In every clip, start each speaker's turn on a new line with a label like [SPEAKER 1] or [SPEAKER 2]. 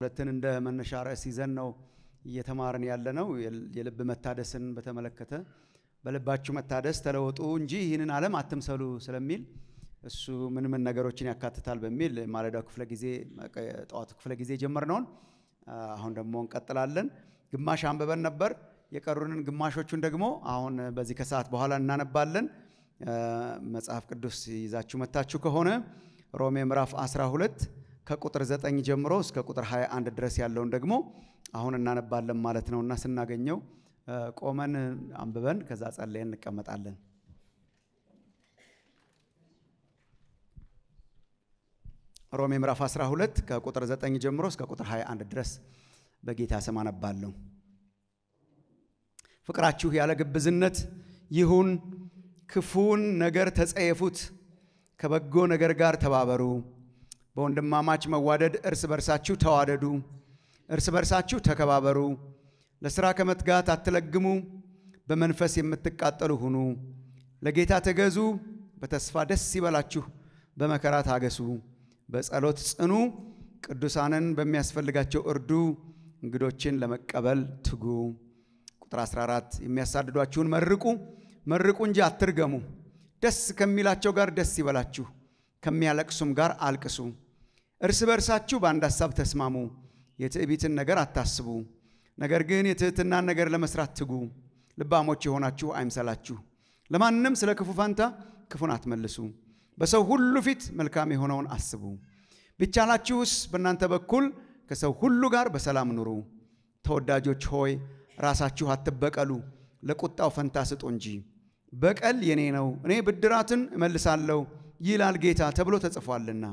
[SPEAKER 1] ሁለትን እንደ መነሻ ርዕስ ይዘን ነው እየተማርን ያለ ነው። የልብ መታደስን በተመለከተ በልባችሁ መታደስ ተለወጡ እንጂ ይህንን ዓለም አትምሰሉ ስለሚል እሱ ምን ምን ነገሮችን ያካትታል በሚል ማለዳው ክፍለ ጊዜ ጠዋቱ ክፍለ ጊዜ ጀመርነውን አሁን ደግሞ እንቀጥላለን። ግማሽ አንብበን ነበር። የቀሩንን ግማሾቹን ደግሞ አሁን በዚህ ከሰዓት በኋላ እናነባለን። መጽሐፍ ቅዱስ ይዛችሁ መታችሁ ከሆነ ሮሜ ምዕራፍ 12 ከቁጥር 9 ጀምሮ እስከ ቁጥር 21 ድረስ ያለውን ደግሞ አሁን እናነባለን ማለት ነው እና ስናገኘው ቆመን አንብበን ከዛ ጸለየን እንቀመጣለን። ሮሜ ምዕራፍ 12 ከቁጥር 9 ጀምሮ እስከ ቁጥር 21 ድረስ በጌታ ስም አነባለሁ። ፍቅራችሁ ያለ ግብዝነት ይሁን፣ ክፉን ነገር ተጸየፉት፣ ከበጎ ነገር ጋር ተባበሩ። በወንድማማች መዋደድ እርስ በርሳችሁ ተዋደዱ፣ እርስ በርሳችሁ ተከባበሩ። ለሥራ ከመትጋት አትለግሙ፣ በመንፈስ የምትቃጠሉ ሁኑ። ለጌታ ተገዙ፣ በተስፋ ደስ ይበላችሁ፣ በመከራ ታገሱ፣ በጸሎት ጽኑ፣ ቅዱሳንን በሚያስፈልጋቸው እርዱ፣ እንግዶችን ለመቀበል ትጉ። ቁጥር 14 የሚያሳድዷችሁን መርቁ፣ መርቁ እንጂ አትርገሙ። ደስ ከሚላቸው ጋር ደስ ይበላችሁ፣ ከሚያለቅሱም ጋር አልቅሱ። እርስ በርሳችሁ በአንድ ሐሳብ ተስማሙ። የትዕቢትን ነገር አታስቡ፣ ነገር ግን የትሕትናን ነገር ለመስራት ትጉ። ልባሞች የሆናችሁ አይምሰላችሁ። ለማንም ስለ ክፉ ፋንታ ክፉን አትመልሱ፣ በሰው ሁሉ ፊት መልካም የሆነውን አስቡ። ቢቻላችሁስ በእናንተ በኩል ከሰው ሁሉ ጋር በሰላም ኑሩ። ተወዳጆች ሆይ ራሳችሁ አትበቀሉ፣ ለቁጣው ፈንታ ስጡ እንጂ። በቀል የኔ ነው፣ እኔ ብድራትን እመልሳለሁ ይላል ጌታ ተብሎ ተጽፏልና።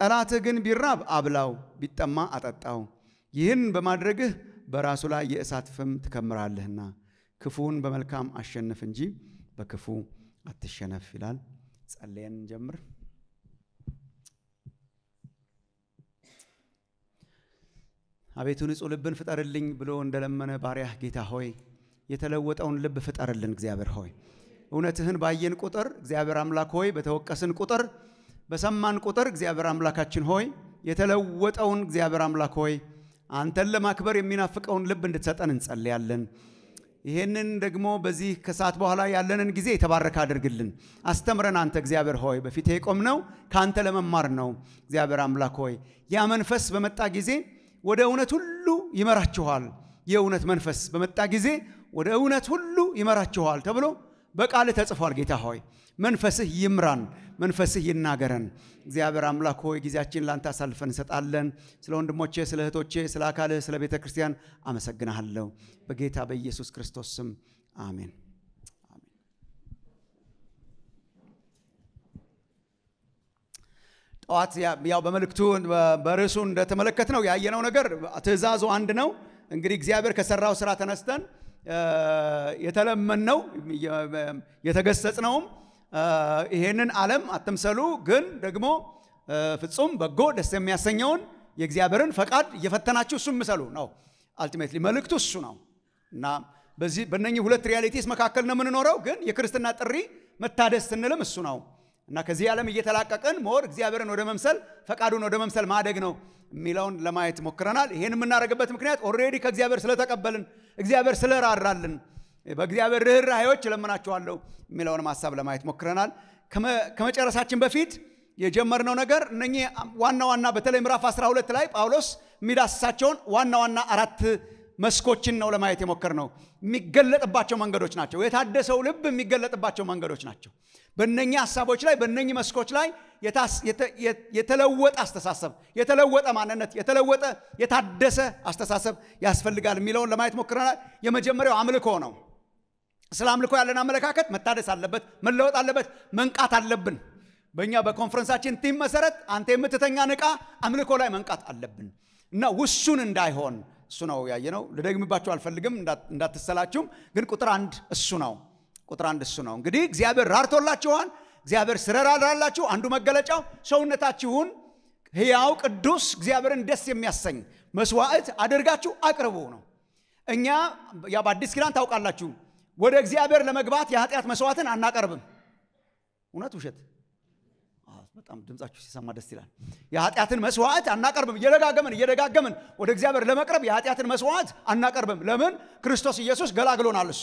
[SPEAKER 1] ጠላትህ ግን ቢራብ አብላው፣ ቢጠማ አጠጣው። ይህን በማድረግህ በራሱ ላይ የእሳት ፍም ትከምራለህና። ክፉን በመልካም አሸንፍ እንጂ በክፉ አትሸነፍ ይላል። ጸልየን እንጀምር። አቤቱ ንጹሕ ልብን ፍጠርልኝ ብሎ እንደለመነ ባሪያህ ጌታ ሆይ የተለወጠውን ልብ ፍጠርልን። እግዚአብሔር ሆይ እውነትህን ባየን ቁጥር እግዚአብሔር አምላክ ሆይ በተወቀስን ቁጥር በሰማን ቁጥር እግዚአብሔር አምላካችን ሆይ የተለወጠውን እግዚአብሔር አምላክ ሆይ አንተን ለማክበር የሚናፍቀውን ልብ እንድትሰጠን እንጸልያለን። ይሄንን ደግሞ በዚህ ከሰዓት በኋላ ያለንን ጊዜ የተባረከ አድርግልን። አስተምረን አንተ እግዚአብሔር ሆይ በፊት የቆምነው ከአንተ ለመማር ነው። እግዚአብሔር አምላክ ሆይ ያ መንፈስ በመጣ ጊዜ ወደ እውነት ሁሉ ይመራችኋል። የእውነት መንፈስ በመጣ ጊዜ ወደ እውነት ሁሉ ይመራችኋል ተብሎ በቃልህ ተጽፏል። ጌታ ሆይ መንፈስህ ይምራን፣ መንፈስህ ይናገረን። እግዚአብሔር አምላክ ሆይ ጊዜያችን ላንተ አሳልፈን እንሰጣለን። ስለ ወንድሞቼ፣ ስለ እህቶቼ፣ ስለ አካልህ፣ ስለ ቤተ ክርስቲያን አመሰግናለሁ። በጌታ በኢየሱስ ክርስቶስ ስም አሜን። ጠዋት ያው በመልእክቱ በርዕሱ እንደተመለከት ነው ያየነው ነገር ትእዛዙ አንድ ነው። እንግዲህ እግዚአብሔር ከሰራው ስራ ተነስተን የተለመንነው የተገሰጽነውም ይሄንን ዓለም አትምሰሉ፣ ግን ደግሞ ፍጹም በጎ ደስ የሚያሰኘውን የእግዚአብሔርን ፈቃድ እየፈተናችሁ እሱ ምሰሉ ነው። ultimately መልእክቱ እሱ ነው እና በዚህ በእነኚህ ሁለት realities መካከል ነው የምንኖረው። ግን የክርስትና ጥሪ መታደስ ስንልም እሱ ነው እና ከዚህ ዓለም እየተላቀቅን more እግዚአብሔርን ወደ መምሰል ፈቃዱን ወደ መምሰል ማደግ ነው የሚለውን ለማየት ሞክረናል። ይሄን የምናደርግበት ምክንያት already ከእግዚአብሔር ስለተቀበልን እግዚአብሔር ስለራራልን በእግዚአብሔር ርኅራኄዎች እለምናችኋለሁ የሚለውንም ሀሳብ ለማየት ሞክረናል። ከመጨረሳችን በፊት የጀመርነው ነገር እነኚህ ዋና ዋና በተለይ ምዕራፍ 12 ላይ ጳውሎስ የሚዳስሳቸውን ዋና ዋና አራት መስኮችን ነው ለማየት የሞከርነው። የሚገለጥባቸው መንገዶች ናቸው። የታደሰው ልብ የሚገለጥባቸው መንገዶች ናቸው። በእነኚህ ሀሳቦች ላይ በእነኚህ መስኮች ላይ የተለወጠ አስተሳሰብ፣ የተለወጠ ማንነት፣ የተለወጠ የታደሰ አስተሳሰብ ያስፈልጋል የሚለውን ለማየት ሞክረናል። የመጀመሪያው አምልኮ ነው። ስለ አምልኮ ያለን አመለካከት መታደስ አለበት፣ መለወጥ አለበት፣ መንቃት አለብን። በእኛ በኮንፈረንሳችን ቲም መሰረት አንተ የምትተኛ ንቃ፣ አምልኮ ላይ መንቃት አለብን እና ውሱን እንዳይሆን እሱ ነው ያየነው። ልደግምባችሁ አልፈልግም እንዳትሰላችሁም፣ ግን ቁጥር አንድ እሱ ነው። ቁጥር አንድ እሱ ነው። እንግዲህ እግዚአብሔር ራርቶላችኋል። እግዚአብሔር ስለራራላችሁ አንዱ መገለጫው ሰውነታችሁን ሕያው ቅዱስ እግዚአብሔርን ደስ የሚያሰኝ መስዋዕት አድርጋችሁ አቅርቡ ነው። እኛ ያ በአዲስ ኪዳን ታውቃላችሁ፣ ወደ እግዚአብሔር ለመግባት የኃጢአት መስዋዕትን አናቀርብም። እውነት ውሸት? በጣም ድምጻችሁ ሲሰማ ደስ ይላል። የኃጢአትን መስዋዕት አናቀርብም። እየደጋገምን እየደጋገምን ወደ እግዚአብሔር ለመቅረብ የኃጢአትን መስዋዕት አናቀርብም። ለምን? ክርስቶስ ኢየሱስ ገላግሎናል። እሱ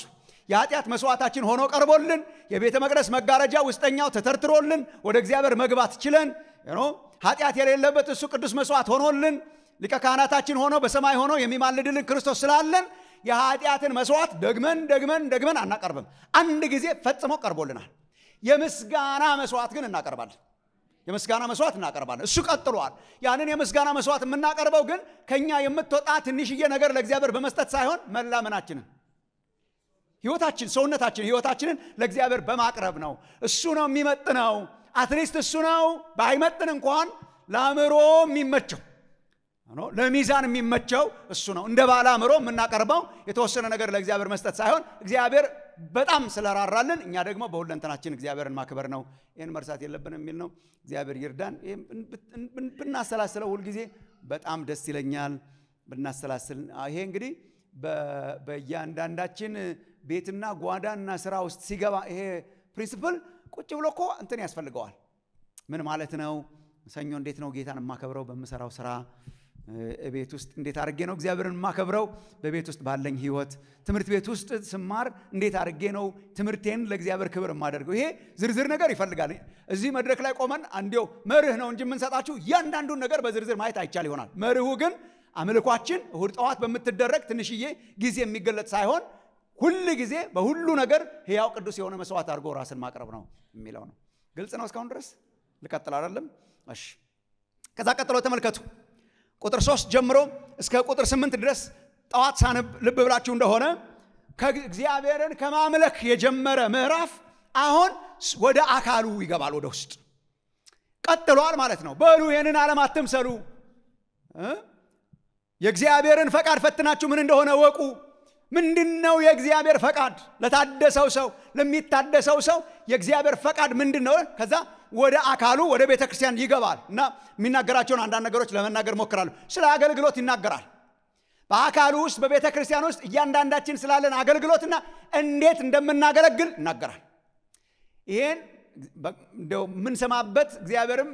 [SPEAKER 1] የኃጢአት መስዋዕታችን ሆኖ ቀርቦልን የቤተ መቅደስ መጋረጃ ውስጠኛው ተተርትሮልን ወደ እግዚአብሔር መግባት ችለን ኃጢአት የሌለበት እሱ ቅዱስ መስዋዕት ሆኖልን ሊቀ ካህናታችን ሆኖ በሰማይ ሆኖ የሚማልድልን ክርስቶስ ስላለን የኃጢአትን መስዋዕት ደግመን ደግመን ደግመን አናቀርብም። አንድ ጊዜ ፈጽሞ ቀርቦልናል። የምስጋና መስዋዕት ግን እናቀርባለን። የምስጋና መስዋዕት እናቀርባለን። እሱ ቀጥሏል። ያንን የምስጋና መስዋዕት የምናቀርበው ግን ከኛ የምትወጣ ትንሽዬ ነገር ለእግዚአብሔር በመስጠት ሳይሆን መላ እኛነታችንን ህይወታችን፣ ሰውነታችን፣ ህይወታችንን ለእግዚአብሔር በማቅረብ ነው። እሱ ነው የሚመጥነው። at least እሱ ነው ባይመጥን እንኳን ለአእምሮ የሚመቸው ለሚዛን የሚመቸው እሱ ነው። እንደ ባለ አእምሮ የምናቀርበው የተወሰነ ነገር ለእግዚአብሔር መስጠት ሳይሆን እግዚአብሔር በጣም ስለራራልን እኛ ደግሞ በሁለንተናችን እግዚአብሔርን ማክበር ነው። ይህን መርሳት የለብንም የሚል ነው። እግዚአብሔር ይርዳን። ብናሰላስለው ሁልጊዜ በጣም ደስ ይለኛል። ብናሰላስል ይሄ እንግዲህ በእያንዳንዳችን ቤትና ጓዳና ስራ ውስጥ ሲገባ ይሄ principle ቁጭ ብሎ እኮ እንትን ያስፈልገዋል። ምን ማለት ነው? ሰኞ እንዴት ነው ጌታን የማከብረው? በምሰራው ስራ ቤት ውስጥ እንዴት አድርጌ ነው እግዚአብሔርን የማከብረው? በቤት ውስጥ ባለኝ ህይወት፣ ትምህርት ቤት ውስጥ ስማር እንዴት አድርጌ ነው ትምህርቴን ለእግዚአብሔር ክብር የማደርገው? ይሄ ዝርዝር ነገር ይፈልጋል። እዚህ መድረክ ላይ ቆመን አንዲው መርህ ነው እንጂ የምንሰጣችሁ እያንዳንዱን ነገር በዝርዝር ማየት አይቻል ይሆናል። መርሁ ግን አምልኳችን እሁድ ጠዋት በምትደረግ ትንሽዬ ጊዜ የሚገለጥ ሳይሆን ሁል ጊዜ በሁሉ ነገር ሕያው ቅዱስ የሆነ መስዋዕት አድርጎ ራስን ማቅረብ ነው የሚለው ነው። ግልጽ ነው እስካሁን ድረስ ልቀጥል አይደለም? እሺ። ከዛ ቀጥሎ ተመልከቱ ቁጥር ሶስት ጀምሮ እስከ ቁጥር ስምንት ድረስ ጠዋት ሳነብ ልብ ብላችሁ እንደሆነ ከእግዚአብሔርን ከማምለክ የጀመረ ምዕራፍ አሁን ወደ አካሉ ይገባል፣ ወደ ውስጥ ቀጥሏል ማለት ነው። በሉ ይህንን ዓለም አትምሰሉ፣ የእግዚአብሔርን ፈቃድ ፈትናችሁ ምን እንደሆነ ወቁ። ምንድን ነው የእግዚአብሔር ፈቃድ? ለታደሰው ሰው ለሚታደሰው ሰው የእግዚአብሔር ፈቃድ ምንድን ነው? ከዛ ወደ አካሉ ወደ ቤተ ክርስቲያን ይገባል እና የሚናገራቸውን አንዳንድ ነገሮች ለመናገር ሞክራለሁ። ስለ አገልግሎት ይናገራል። በአካሉ ውስጥ በቤተ ክርስቲያን ውስጥ እያንዳንዳችን ስላለን አገልግሎትና እንዴት እንደምናገለግል ይናገራል። እንደው የምንሰማበት እግዚአብሔርም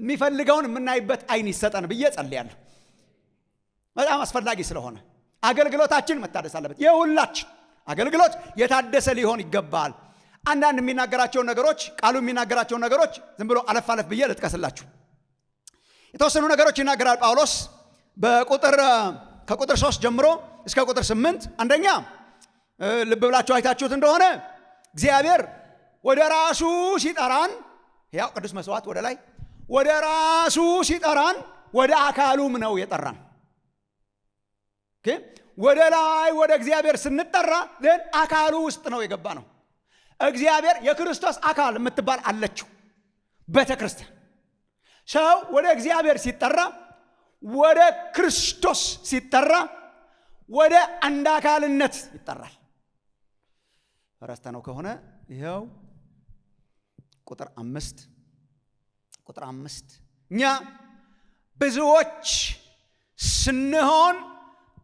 [SPEAKER 1] የሚፈልገውን የምናይበት አይን ይሰጠን ብዬ ጸልያለሁ። በጣም አስፈላጊ ስለሆነ አገልግሎታችን መታደስ አለበት። የሁላችን አገልግሎት የታደሰ ሊሆን ይገባል። አንዳንድ የሚናገራቸውን ነገሮች ቃሉ የሚናገራቸውን ነገሮች ዝም ብሎ አለፍ አለፍ ብዬ ልጥቀስላችሁ። የተወሰኑ ነገሮች ይናገራል ጳውሎስ በቁጥር ከቁጥር ሶስት ጀምሮ እስከ ቁጥር ስምንት አንደኛ ልብ ብላችሁ አይታችሁት እንደሆነ እግዚአብሔር ወደ ራሱ ሲጠራን ያው ቅዱስ መስዋዕት ወደ ላይ ወደ ራሱ ሲጠራን ወደ አካሉም ነው የጠራን። ወደ ላይ ወደ እግዚአብሔር ስንጠራ ን አካሉ ውስጥ ነው የገባ ነው። እግዚአብሔር የክርስቶስ አካል የምትባል አለችው ቤተ ክርስቲያን። ሰው ወደ እግዚአብሔር ሲጠራ ወደ ክርስቶስ ሲጠራ ወደ አንድ አካልነት ይጠራል። ረስተ ነው ከሆነ ይኸው ቁጥር አምስት ቁጥር አምስት እኛ ብዙዎች ስንሆን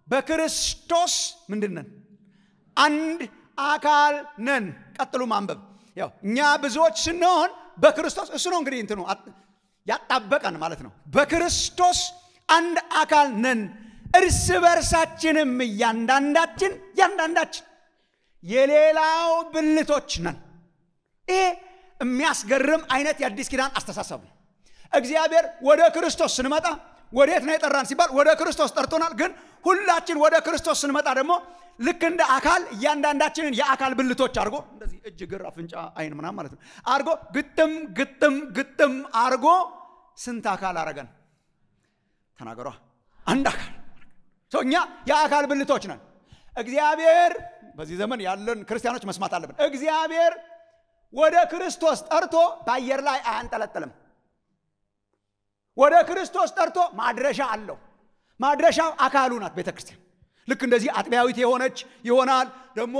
[SPEAKER 1] በክርስቶስ ምንድን ነን? አንድ አካል ነን። ቀጥሉ ማንበብ። ያው እኛ ብዙዎች ስንሆን በክርስቶስ እሱ ነው እንግዲህ እንትኑ ያጣበቀን ማለት ነው። በክርስቶስ አንድ አካል ነን፣ እርስ በርሳችንም እያንዳንዳችን እያንዳንዳችን የሌላው ብልቶች ነን። ይሄ የሚያስገርም አይነት የአዲስ ኪዳን አስተሳሰብ ነው። እግዚአብሔር ወደ ክርስቶስ ስንመጣ ወዴት ነው የጠራን ሲባል ወደ ክርስቶስ ጠርቶናል። ግን ሁላችን ወደ ክርስቶስ ስንመጣ ደግሞ ልክ እንደ አካል እያንዳንዳችንን የአካል ብልቶች አድርጎ እንደዚህ እጅ፣ እግር፣ አፍንጫ፣ አይን ምናምን ማለት ነው አድርጎ ግጥም ግጥም ግጥም አድርጎ ስንት አካል አረገን? ተናገሯ። አንድ አካል እኛ የአካል ብልቶች ነን። እግዚአብሔር በዚህ ዘመን ያለን ክርስቲያኖች መስማት አለብን። እግዚአብሔር ወደ ክርስቶስ ጠርቶ በአየር ላይ አያንጠለጥልም። ወደ ክርስቶስ ጠርቶ ማድረሻ አለው። ማድረሻው አካሉ ናት ቤተ ክርስቲያን። ልክ እንደዚህ አጥቢያዊት የሆነች ይሆናል። ደግሞ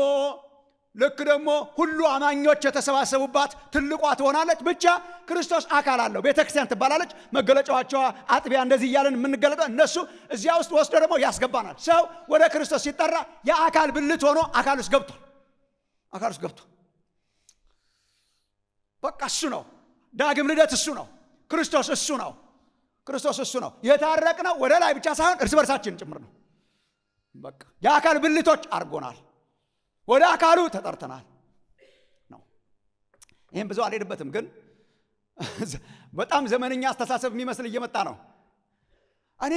[SPEAKER 1] ልክ ደግሞ ሁሉ አማኞች የተሰባሰቡባት ትልቋ ትሆናለች። ብቻ ክርስቶስ አካል አለው። ቤተ ክርስቲያን ትባላለች። መገለጫዋቸዋ አጥቢያ እንደዚህ እያለን የምንገለጠው እነሱ እዚያ ውስጥ ወስዶ ደግሞ ያስገባናል። ሰው ወደ ክርስቶስ ሲጠራ የአካል ብልት ሆኖ አካል ውስጥ ገብቷል። አካል ውስጥ ገብቷል። በቃ እሱ ነው ዳግም ልደት እሱ ነው። ክርስቶስ እሱ ነው። ክርስቶስ እሱ ነው። የታረቅነው ወደ ላይ ብቻ ሳይሆን እርስ በርሳችን ጭምር ነው። በቃ የአካል ብልቶች አድርጎናል። ወደ አካሉ ተጠርተናል ነው። ይህም ብዙ አልሄድበትም፣ ግን በጣም ዘመነኛ አስተሳሰብ የሚመስል እየመጣ ነው። እኔ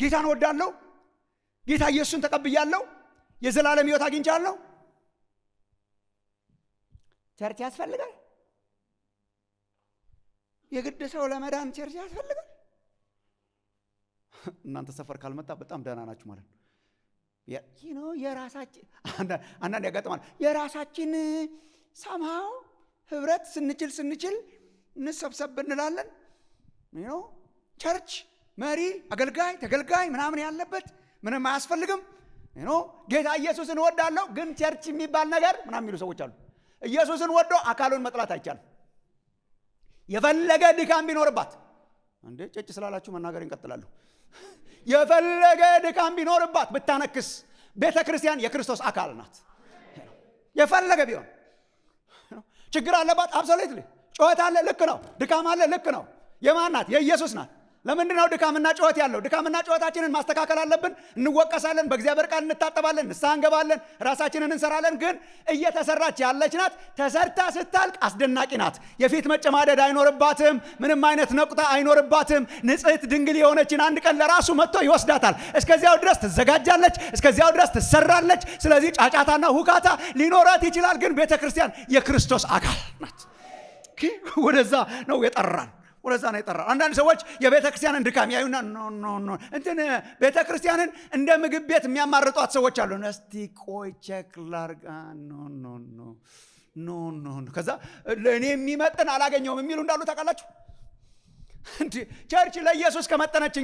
[SPEAKER 1] ጌታን ወዳለሁ፣ ጌታ ኢየሱስን ተቀብያለሁ፣ የዘላለም ሕይወት አግኝቻለሁ። church ያስፈልጋል? የግድ ሰው ለመዳን church ያስፈልጋል? እናንተ ሰፈር ካልመጣ በጣም ደህና ናችሁ ማለት ነው። ነው የራሳችን አንዳንድ ያጋጥማል። የራሳችን ሰምሃው ህብረት ስንችል ስንችል እንሰብሰብ እንላለን። church መሪ፣ አገልጋይ፣ ተገልጋይ ምናምን ያለበት ምንም አያስፈልግም። ጌታ ኢየሱስን እወዳለሁ ግን church የሚባል ነገር ምናምን የሚሉ ሰዎች አሉ። ኢየሱስን ወዶ አካሉን መጥላት አይቻልም። የፈለገ ድካም ቢኖርባት እንዴ ጨጭ ስላላችሁ መናገር እንቀጥላለሁ። የፈለገ ድካም ቢኖርባት ብታነክስ ቤተ ክርስቲያን የክርስቶስ አካል ናት። የፈለገ ቢሆን ችግር አለባት። አብሶሌትሊ ጩኸት አለ፣ ልክ ነው። ድካም አለ፣ ልክ ነው። የማን ናት? የኢየሱስ ናት። ለምንድን ነው ድካምና ጩኸት ያለው? ድካምና ጩኸታችንን ማስተካከል አለብን። እንወቀሳለን፣ በእግዚአብሔር ቃል እንታጠባለን፣ ንስሐ እንገባለን፣ ራሳችንን እንሰራለን። ግን እየተሰራች ያለች ናት። ተሰርታ ስታልቅ አስደናቂ ናት። የፊት መጨማደድ አይኖርባትም። ምንም አይነት ነቁጥ አይኖርባትም። ንጽሕት ድንግል የሆነችን አንድ ቀን ለራሱ መጥቶ ይወስዳታል። እስከዚያው ድረስ ትዘጋጃለች፣ እስከዚያው ድረስ ትሰራለች። ስለዚህ ጫጫታና ሁካታ ሊኖራት ይችላል። ግን ቤተ ክርስቲያን የክርስቶስ አካል ናት። ወደዛ ነው የጠራን ወደዛ ነው የጠራን። አንዳንድ ሰዎች የቤተ ክርስቲያንን ድካም ያዩና no እንትን ቤተ ክርስቲያንን እንደ ምግብ ቤት የሚያማርጧት ሰዎች አሉ። እስቲ ቆይ check ላርግ። no no no no no ከዛ ለእኔ የሚመጥን አላገኘውም የሚሉ እንዳሉ ታውቃላችሁ። church ለኢየሱስ ከመጠነች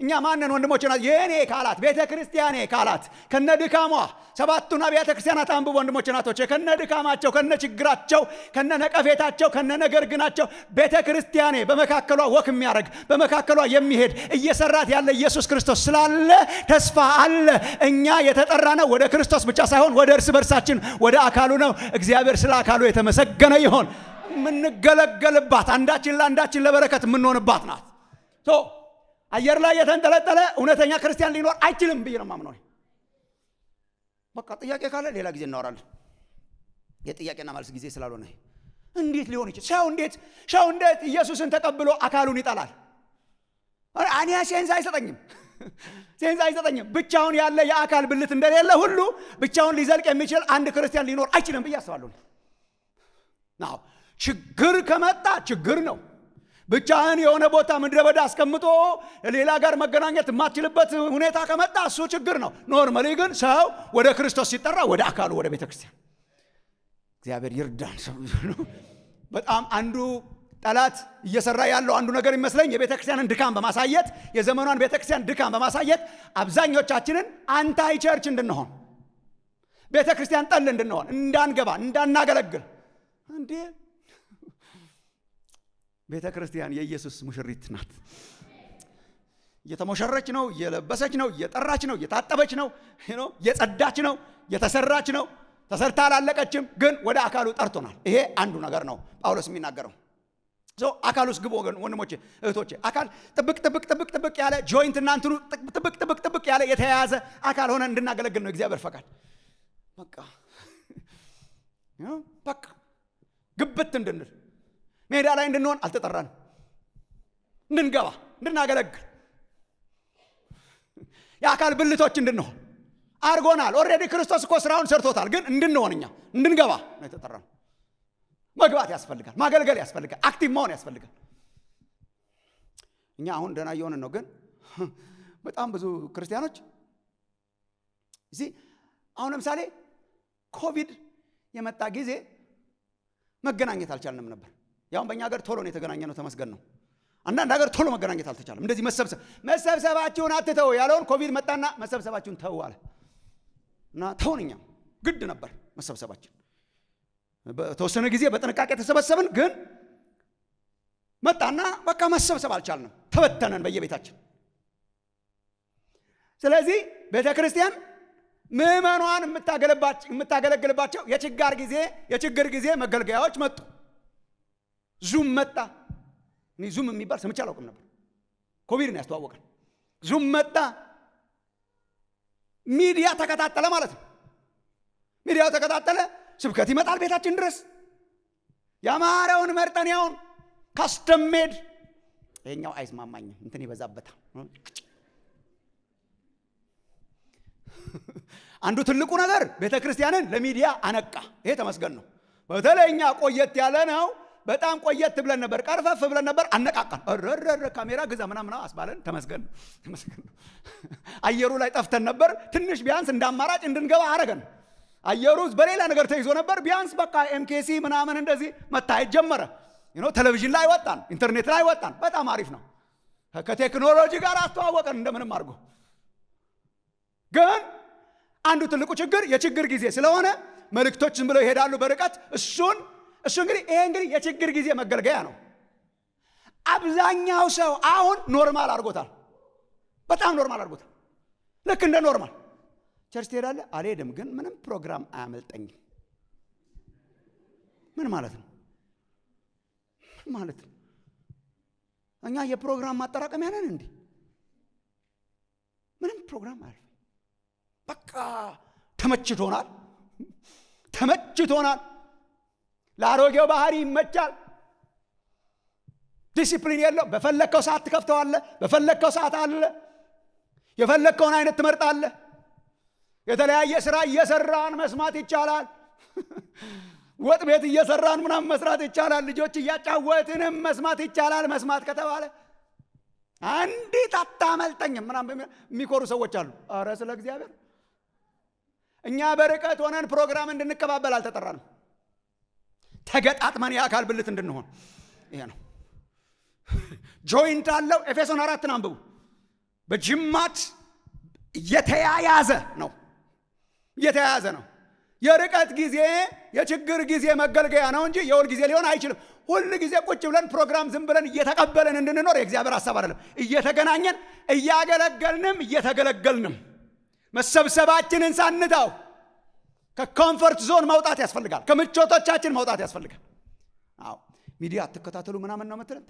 [SPEAKER 1] እኛ ማንን ወንድሞች የእኔ ካላት ቤተ ክርስቲያኔ ካላት ከነ ድካሟ ሰባቱን አብያተ ክርስቲያናት አንብብ ወንድሞች ናቶች ከነ ድካማቸው ከነ ችግራቸው ከነ ነቀፌታቸው ከነ ነገር ግናቸው ቤተ ክርስቲያኔ በመካከሏ walk የሚያደርግ በመካከሏ የሚሄድ እየሰራት ያለ ኢየሱስ ክርስቶስ ስላለ ተስፋ አለ። እኛ የተጠራ ነው ወደ ክርስቶስ ብቻ ሳይሆን ወደ እርስ በርሳችን ወደ አካሉ ነው። እግዚአብሔር ስለ አካሉ የተመሰገነ ይሆን። የምንገለገልባት አንዳችን ለአንዳችን ለበረከት የምንሆንባት ናት። አየር ላይ የተንጠለጠለ እውነተኛ ክርስቲያን ሊኖር አይችልም ብዬ ነው የማምነው። በቃ ጥያቄ ካለ ሌላ ጊዜ እናወራለን። የጥያቄና መልስ ጊዜ ስላልሆነ እንዴት ሊሆን ይችል? ሰው እንዴት ሰው እንዴት ኢየሱስን ተቀብሎ አካሉን ይጠላል? እኔ sense አይሰጠኝም፣ sense አይሰጠኝም። ብቻውን ያለ የአካል ብልት እንደሌለ ሁሉ ብቻውን ሊዘልቅ የሚችል አንድ ክርስቲያን ሊኖር አይችልም ብዬ አስባለሁ። ችግር ከመጣ ችግር ነው። ብቻህን የሆነ ቦታ ምድረ በዳ አስቀምጦ ሌላ ጋር መገናኘት የማትችልበት ሁኔታ ከመጣ እሱ ችግር ነው። normally ግን ሰው ወደ ክርስቶስ ሲጠራ ወደ አካሉ ወደ ቤተ ክርስቲያን እግዚአብሔር ይርዳን። በጣም አንዱ ጠላት እየሰራ ያለው አንዱ ነገር ይመስለኝ የቤተ ክርስቲያንን ድካም በማሳየት የዘመኗን ቤተ ክርስቲያን ድካም በማሳየት አብዛኞቻችንን አንታይ ቸርች እንድንሆን ቤተ ክርስቲያን ጠል እንድንሆን እንዳንገባ እንዳናገለግል እንዴ ቤተ ክርስቲያን የኢየሱስ ሙሽሪት ናት። እየተሞሸረች ነው፣ እየለበሰች ነው፣ እየጠራች ነው፣ እየታጠበች ነው፣ እየጸዳች ነው፣ እየተሰራች ነው። ተሰርታ አላለቀችም፣ ግን ወደ አካሉ ጠርቶናል። ይሄ አንዱ ነገር ነው ጳውሎስ የሚናገረው። አካል ውስጥ ግቡ ወንድሞቼ እህቶቼ። አካል ጥብቅ ጥብቅ ጥብቅ ጥብቅ ያለ ጆይንት እና ጥብቅ ጥብቅ ጥብቅ ያለ የተያያዘ አካል ሆነ እንድናገለግል ነው እግዚአብሔር ፈቃድ። በቃ በቃ ግብት እንድንል ሜዳ ላይ እንድንሆን አልተጠራንም። እንድንገባ እንድናገለግል የአካል ብልቶች እንድንሆን አድርጎናል። already ክርስቶስ እኮ ስራውን ሰርቶታል። ግን እንድንሆን እኛ እንድንገባ ነው የተጠራነው። መግባት ያስፈልጋል። ማገልገል ያስፈልጋል። active መሆን ያስፈልጋል። እኛ አሁን ደህና እየሆንን ነው። ግን በጣም ብዙ ክርስቲያኖች እዚህ አሁን ለምሳሌ ኮቪድ የመጣ ጊዜ መገናኘት አልቻልንም ነበር። ያሁን በእኛ ሀገር ቶሎ ነው የተገናኘ ነው። ተመስገን ነው። አንዳንድ ሀገር ቶሎ መገናኘት አልተቻለም። እንደዚህ መሰብሰብ መሰብሰባችሁን አትተው ያለውን ኮቪድ መጣና መሰብሰባችሁን ተው አለ እና ተውን። እኛም ግድ ነበር መሰብሰባችን። በተወሰነ ጊዜ በጥንቃቄ ተሰበሰብን፣ ግን መጣና በቃ መሰብሰብ አልቻልንም። ተበተነን በየቤታችን። ስለዚህ ቤተ ክርስቲያን ምዕመኗን የምታገለግልባቸው የችጋር ጊዜ የችግር ጊዜ መገልገያዎች መጡ። ዙም መጣ። እኔ ዙም የሚባል ሰምቼ አላውቅም ነበር። ኮቪድ ነው ያስተዋወቀን። ዙም መጣ። ሚዲያ ተከታተለ ማለት ነው። ሚዲያው ተከታተለ። ስብከት ይመጣል ቤታችን ድረስ ያማረውን መርጠን ያውን custom made ይሄኛው አይስማማኝም፣ እንትን ይበዛበታል። አንዱ ትልቁ ነገር ቤተ ክርስቲያንን ለሚዲያ አነቃ። ይሄ ተመስገን ነው። በተለይ እኛ ቆየት ያለ ነው። በጣም ቆየት ብለን ነበር፣ ቀርፈፍ ብለን ነበር። አነቃቃን። ረረረ ካሜራ ግዛ ምናምን አስባለን። ተመስገን ተመስገን አየሩ ላይ ጠፍተን ነበር። ትንሽ ቢያንስ እንደ አማራጭ እንድንገባ አረገን። አየሩ በሌላ ነገር ተይዞ ነበር። ቢያንስ በቃ ኤምኬሲ ምናምን እንደዚህ መታየት ጀመረ። ቴሌቪዥን ላይ ወጣን፣ ኢንተርኔት ላይ ወጣን። በጣም አሪፍ ነው። ከቴክኖሎጂ ጋር አስተዋወቀን እንደምንም አድርጎ። ግን አንዱ ትልቁ ችግር የችግር ጊዜ ስለሆነ መልእክቶች ዝም ብለው ይሄዳሉ በርቀት። እሱን እሱ እንግዲህ ይሄ እንግዲህ የችግር ጊዜ መገልገያ ነው። አብዛኛው ሰው አሁን normal አድርጎታል። በጣም normal አድርጎታል። ልክ እንደ normal church ትሄዳለህ? አልሄድም፣ ግን ምንም ፕሮግራም አያመልጠኝም። ምን ማለት ነው? ምን ማለት ነው? እኛ የፕሮግራም ማጠራቀሚያ ነን እንዴ? ምንም ፕሮግራም አያልፍ። በቃ ተመችቶናል፣ ተመችቶናል። ለአሮጌው ባህሪ ይመቻል። ዲሲፕሊን የለው። በፈለግከው ሰዓት ትከፍተዋለህ፣ በፈለግከው ሰዓት አለ። የፈለግከውን አይነት ትመርጣለህ። የተለያየ ስራ እየሰራን መስማት ይቻላል። ወጥ ቤት እየሰራን ምናምን መስራት ይቻላል። ልጆች እያጫወትንም መስማት ይቻላል። መስማት ከተባለ አንዲት አታመልጠኝም ምናምን የሚኮሩ ሰዎች አሉ። አረ ስለ እግዚአብሔር እኛ በርቀት ሆነን ፕሮግራም እንድንቀባበል አልተጠራንም። ተገጣጥመን የአካል ብልት እንድንሆን ይሄ ነው። joint አለው። ኤፌሶን አራትን አንብቡ። በጅማት እየተያያዘ ነው እየተያያዘ ነው። የርቀት ጊዜ የችግር ጊዜ መገልገያ ነው እንጂ የሁል ጊዜ ሊሆን አይችልም። ሁል ጊዜ ቁጭ ብለን ፕሮግራም ዝም ብለን እየተቀበልን እንድንኖር የእግዚአብሔር ሀሳብ አይደለም። እየተገናኘን እያገለገልንም እየተገለገልንም መሰብሰባችንን ሳንታው ከ comfort zone መውጣት ያስፈልጋል። ከምቾቶቻችን መውጣት ያስፈልጋል። አዎ ሚዲያ አትከታተሉ ምናምን ነው የምትለን፣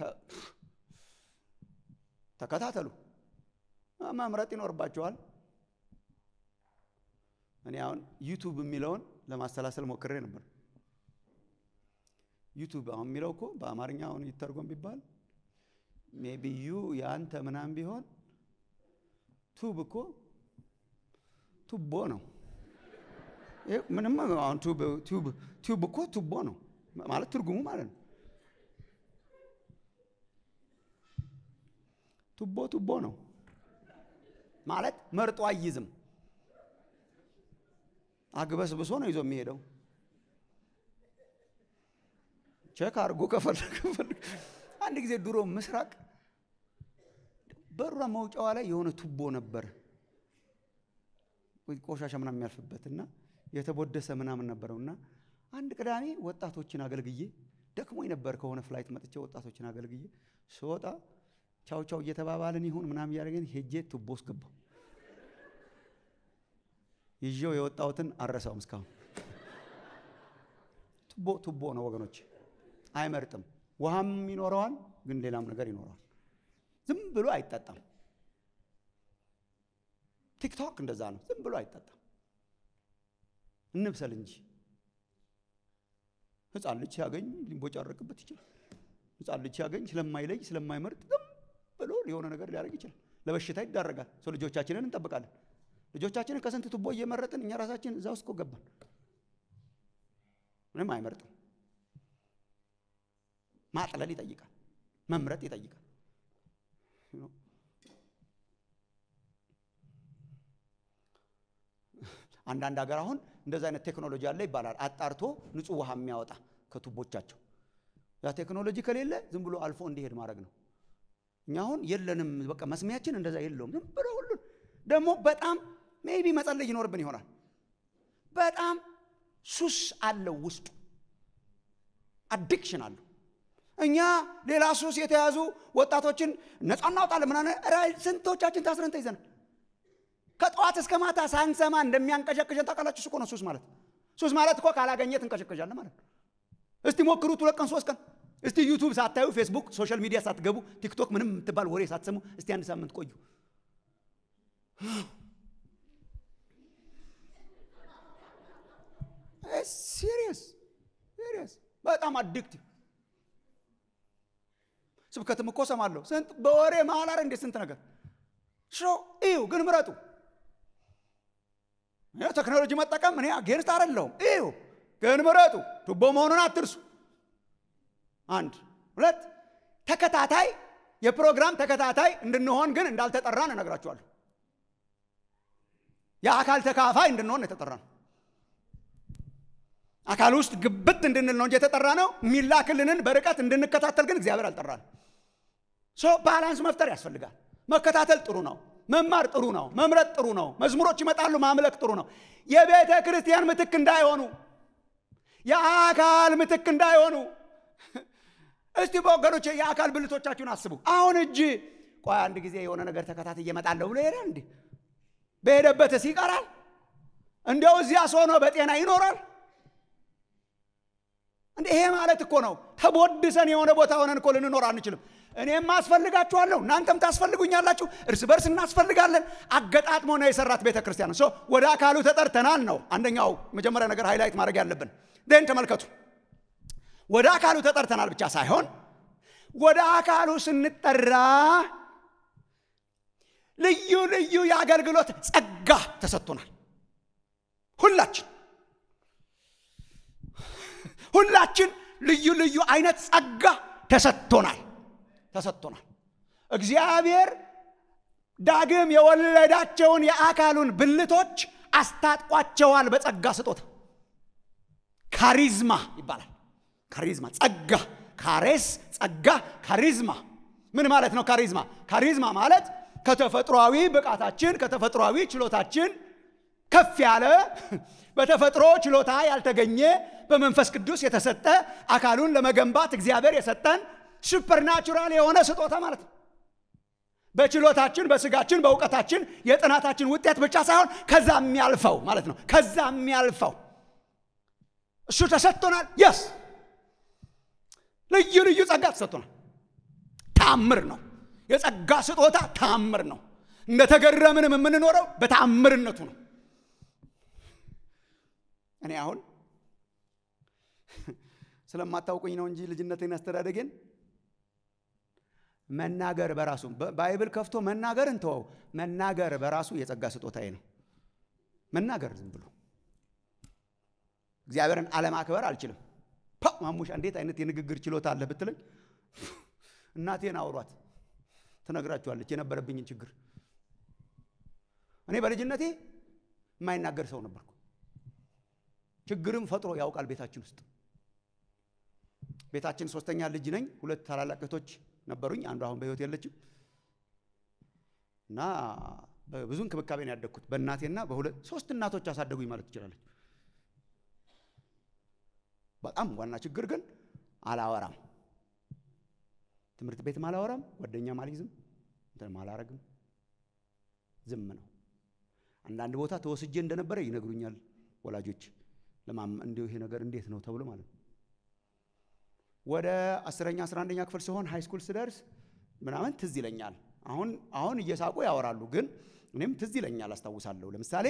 [SPEAKER 1] ተከታተሉ። መምረጥ ይኖርባቸዋል። እኔ አሁን YouTube የሚለውን ለማሰላሰል ሞክሬ ነበር። YouTube አሁን የሚለው እኮ በአማርኛ አሁን ይተርጎም ቢባል maybe you የአንተ ምናምን ቢሆን tube እኮ ቱቦ ነው። ምንም አሁን tube እኮ ቱቦ ነው ማለት ትርጉሙ ማለት ነው። ቱቦ ቱቦ ነው ማለት መርጦ አይዝም። አግበስብሶ ነው ይዞ የሚሄደው። check አድርጎ ከፈለገ አንድ ጊዜ ድሮ ምስራቅ በሯ መውጫዋ ላይ የሆነ ቱቦ ነበር፣ ቆሻሻ ምናምን የሚያልፍበት የተቦደሰ ምናምን ነበረው እና አንድ ቅዳሜ ወጣቶችን አገልግዬ ደክሞኝ ነበር። ከሆነ flight መጥቼ ወጣቶችን አገልግዬ ስወጣ ቻው ቻው እየተባባልን ይሁን ምናምን እያደረገን ሄጄ ቱቦ ውስጥ ገባሁ። ይዤው የወጣሁትን አረሳውም እስካሁን። ቱቦ ቱቦ ነው ወገኖች፣ አይመርጥም። ውሃም ይኖረዋል፣ ግን ሌላም ነገር ይኖረዋል። ዝም ብሎ አይጠጣም። ቲክቶክ እንደዛ ነው፣ ዝም ብሎ አይጠጣም። እንብሰል እንጂ ሕፃን ልጅ ሲያገኝ ሊንቦጫረቅበት ይችላል። ሕፃን ልጅ ሲያገኝ ስለማይለይ ስለማይመርጥ ዝም ብሎ የሆነ ነገር ሊያደርግ ይችላል። ለበሽታ ይዳረጋል። ሰው ልጆቻችንን እንጠብቃለን። ልጆቻችንን ከስንት ቱቦ እየመረጥን እኛ ራሳችን እዛ ውስጥ ገባን። ምንም አይመርጥም። ማጥለል ይጠይቃል። መምረጥ ይጠይቃል። አንዳንድ ሀገር አሁን እንደዚ አይነት ቴክኖሎጂ አለ ይባላል። አጣርቶ ንጹህ ውሃ የሚያወጣ ከቱቦቻቸው። ያ ቴክኖሎጂ ከሌለ ዝም ብሎ አልፎ እንዲሄድ ማድረግ ነው። እኛ አሁን የለንም። በቃ መስሚያችን እንደዛ የለውም። ዝም ብሎ ሁሉን ደግሞ በጣም maybe መጸለይ ይኖርብን ይሆናል። በጣም ሱስ አለው ውስጡ፣ addiction አለው። እኛ ሌላ ሱስ የተያዙ ወጣቶችን ነፃ እናውጣለን ምናምን፣ ስንቶቻችን ታስረን ተይዘናል። ከጠዋት እስከ ማታ ሳንሰማ እንደሚያንቀሸቅሸን ታውቃላችሁ። እኮ ነው ሱስ ማለት። ሱስ ማለት እኮ ካላገኘ ትንቀሸቀሻለህ ማለት እስቲ ሞክሩት፣ ሁለት ቀን ሶስት ቀን እስቲ YouTube ሳታዩ ፌስቡክ፣ social media ሳትገቡ ቲክቶክ ምንም የምትባል ወሬ ሳትሰሙ እስቲ አንድ ሳምንት ቆዩ። serious serious በጣም addictive ስብከትም እኮ ሰማለሁ። ስንት በወሬ አረ እንዴት ስንት ነገር ሾ እዩ፣ ግን ምረጡ። ቴክኖሎጂ መጠቀም እኔ against አይደለሁም። እዩ፣ ግን ምረጡ። ቱቦ መሆኑን አትርሱ። አንድ ሁለት ተከታታይ የፕሮግራም ተከታታይ እንድንሆን ግን እንዳልተጠራን እነግራችኋለሁ። የአካል ተካፋይ እንድንሆን የተጠራን አካል ውስጥ ግብት እንድንል ነው እንጂ የተጠራ ነው። የሚላክልንን በርቀት እንድንከታተል ግን እግዚአብሔር አልጠራን። so balance መፍጠር ያስፈልጋል። መከታተል ጥሩ ነው። መማር ጥሩ ነው። መምረጥ ጥሩ ነው። መዝሙሮች ይመጣሉ፣ ማምለክ ጥሩ ነው። የቤተ ክርስቲያን ምትክ እንዳይሆኑ፣ የአካል ምትክ እንዳይሆኑ። እስቲ በወገኖች የአካል ብልቶቻችሁን አስቡ። አሁን እጅ ቆይ አንድ ጊዜ የሆነ ነገር ተከታትዬ እመጣለሁ ብሎ ሄደ እንዴ? በሄደበትስ ይቀራል? እንዲያው እዚያስ ሆኖ በጤና ይኖራል? እንዴ ይሄ ማለት እኮ ነው ተቦድሰን የሆነ ቦታ ሆነን እኮ ልንኖር አንችልም። እኔም አስፈልጋችኋለሁ፣ እናንተም ታስፈልጉኛላችሁ፣ እርስ በርስ እናስፈልጋለን። አገጣጥሞ ነው የሰራት ቤተ ክርስቲያን። so ወደ አካሉ ተጠርተናል ነው አንደኛው መጀመሪያ ነገር highlight ማድረግ ያለብን። ን ተመልከቱ፣ ወደ አካሉ ተጠርተናል ብቻ ሳይሆን ወደ አካሉ ስንጠራ ልዩ ልዩ የአገልግሎት ጸጋ ተሰጥቶናል ሁላችን ሁላችን ልዩ ልዩ አይነት ጸጋ ተሰጥቶናል ተሰጥቶናል። እግዚአብሔር ዳግም የወለዳቸውን የአካሉን ብልቶች አስታጥቋቸዋል በጸጋ ስጦታ። ካሪዝማ ይባላል። ካሪዝማ ጸጋ፣ ካሬስ ጸጋ፣ ካሪዝማ ምን ማለት ነው? ካሪዝማ ካሪዝማ ማለት ከተፈጥሯዊ ብቃታችን ከተፈጥሯዊ ችሎታችን ከፍ ያለ በተፈጥሮ ችሎታ ያልተገኘ በመንፈስ ቅዱስ የተሰጠ አካሉን ለመገንባት እግዚአብሔር የሰጠን supernatural የሆነ ስጦታ ማለት ነው። በችሎታችን፣ በስጋችን፣ በእውቀታችን የጥናታችን ውጤት ብቻ ሳይሆን ከዛ የሚያልፈው ማለት ነው። ከዛ የሚያልፈው እሱ ተሰጥቶናል። የስ ልዩ ልዩ ጸጋ ተሰጥቶናል። ታምር ነው። የጸጋ ስጦታ ታምር ነው። እንደተገረምንም የምንኖረው በታምርነቱ ነው። እኔ አሁን ስለማታውቁኝ ነው እንጂ ልጅነቴን አስተዳደጌን መናገር በራሱ ባይብል ከፍቶ መናገርን ተወው። መናገር በራሱ የጸጋ ስጦታዬ ነው። መናገር ዝም ብሎ እግዚአብሔርን አለማክበር አልችልም። ማሙሻ እንዴት አይነት የንግግር ችሎታ አለ ብትለኝ እናቴን አውሯት ትነግራችኋለች የነበረብኝን ችግር። እኔ በልጅነቴ የማይናገር ሰው ነበርኩ። ችግርም ፈጥሮ ያውቃል ቤታችን ውስጥ። ቤታችን ሶስተኛ ልጅ ነኝ። ሁለት ታላላቅ እህቶች ነበሩኝ። አንዱ አሁን በህይወት የለችም እና ብዙ እንክብካቤ ነው ያደግኩት በእናቴና በሁለት ሶስት እናቶች አሳደጉኝ ማለት ትችላለች። በጣም ዋና ችግር ግን አላወራም። ትምህርት ቤትም አላወራም፣ ጓደኛም አልይዝም፣ እንትንም አላረግም። ዝም ነው። አንዳንድ ቦታ ተወስጄ እንደነበረ ይነግሩኛል ወላጆች ለማም እንዲሁ ይሄ ነገር እንዴት ነው ተብሎ ማለት ነው። ወደ አስረኛ አስራ አንደኛ ክፍል ሲሆን ሃይ ስኩል ስደርስ ምናምን ትዝ ይለኛል። አሁን አሁን እየሳቁ ያወራሉ፣ ግን እኔም ትዝ ይለኛል፣ አስታውሳለሁ። ለምሳሌ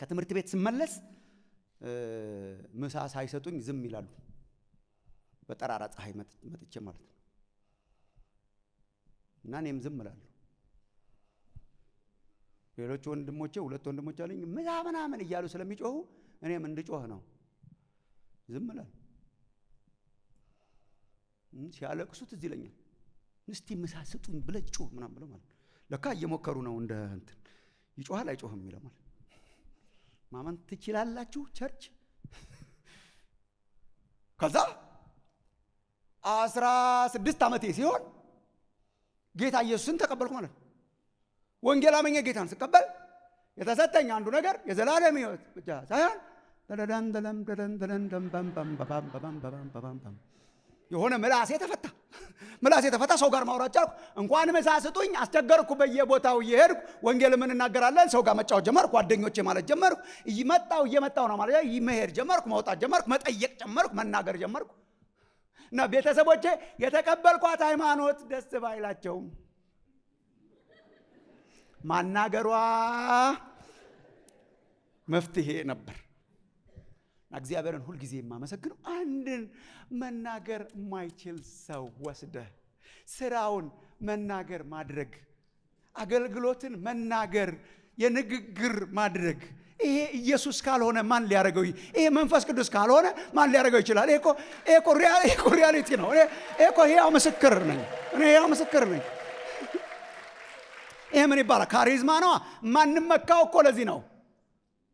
[SPEAKER 1] ከትምህርት ቤት ስመለስ ምሳ ሳይሰጡኝ ዝም ይላሉ። በጠራራ ፀሐይ መጥቼ ማለት ነው። እና እኔም ዝም እላለሁ። ሌሎች ወንድሞቼ ሁለት ወንድሞች አሉኝ ምሳ ምናምን እያሉ ስለሚጮሁ እኔም እንድጮህ ነው ዝም እላለሁ። ሲያለቅሱ ትዝ ይለኛል። እስቲ ምሳ ስጡኝ ብለህ ጩህ ምናምን ብለው ማለት ለካ እየሞከሩ ነው እንደ እንትን ይጮሃል አይጮህም የሚለው ማለት ማመን ትችላላችሁ ቸርች። ከዛ አስራ ስድስት ዓመቴ ሲሆን ጌታ ኢየሱስን ተቀበልኩ ማለት ነው። ወንጌል አመኘ ጌታን ስቀበል የተሰጠኝ አንዱ ነገር የዘላለም ሕይወት ብቻ ሳይሆን የሆነ ምላሴ ተፈታ። ምላሴ ተፈታ። ሰው ጋር ማውራት ቻልኩ። እንኳን ምሳ አስቸገርኩ። በየቦታው እየሄድኩ ወንጌል ምን እናገራለን። ሰው ጋር መጫወት ጀመርኩ። ጓደኞቼ ማለት ጀመርኩ። እየመጣው እየመጣው ነው ማለት መሄድ ጀመርኩ። መውጣት ጀመርኩ። መጠየቅ ጀመርኩ። መናገር ጀመርኩ። እና ቤተሰቦቼ የተቀበልኳት ሃይማኖት ደስ ባይላቸውም ማናገሯ መፍትሄ ነበር። እግዚአብሔርን ሁልጊዜ የማመሰግነው አንድን መናገር የማይችል ሰው ወስደህ ስራውን መናገር ማድረግ፣ አገልግሎትን መናገር፣ የንግግር ማድረግ ይሄ ኢየሱስ ካልሆነ ማን ሊያደርገው? ይሄ መንፈስ ቅዱስ ካልሆነ ማን ሊያደርገው ይችላል? ይሄ reality ነው። ይሄ ሕያው ምስክር ነኝ እኔ ሕያው ምስክር ነኝ። ይሄ ምን ይባላል? charisma ነዋ። ማንመካው እኮ ለዚህ ነው።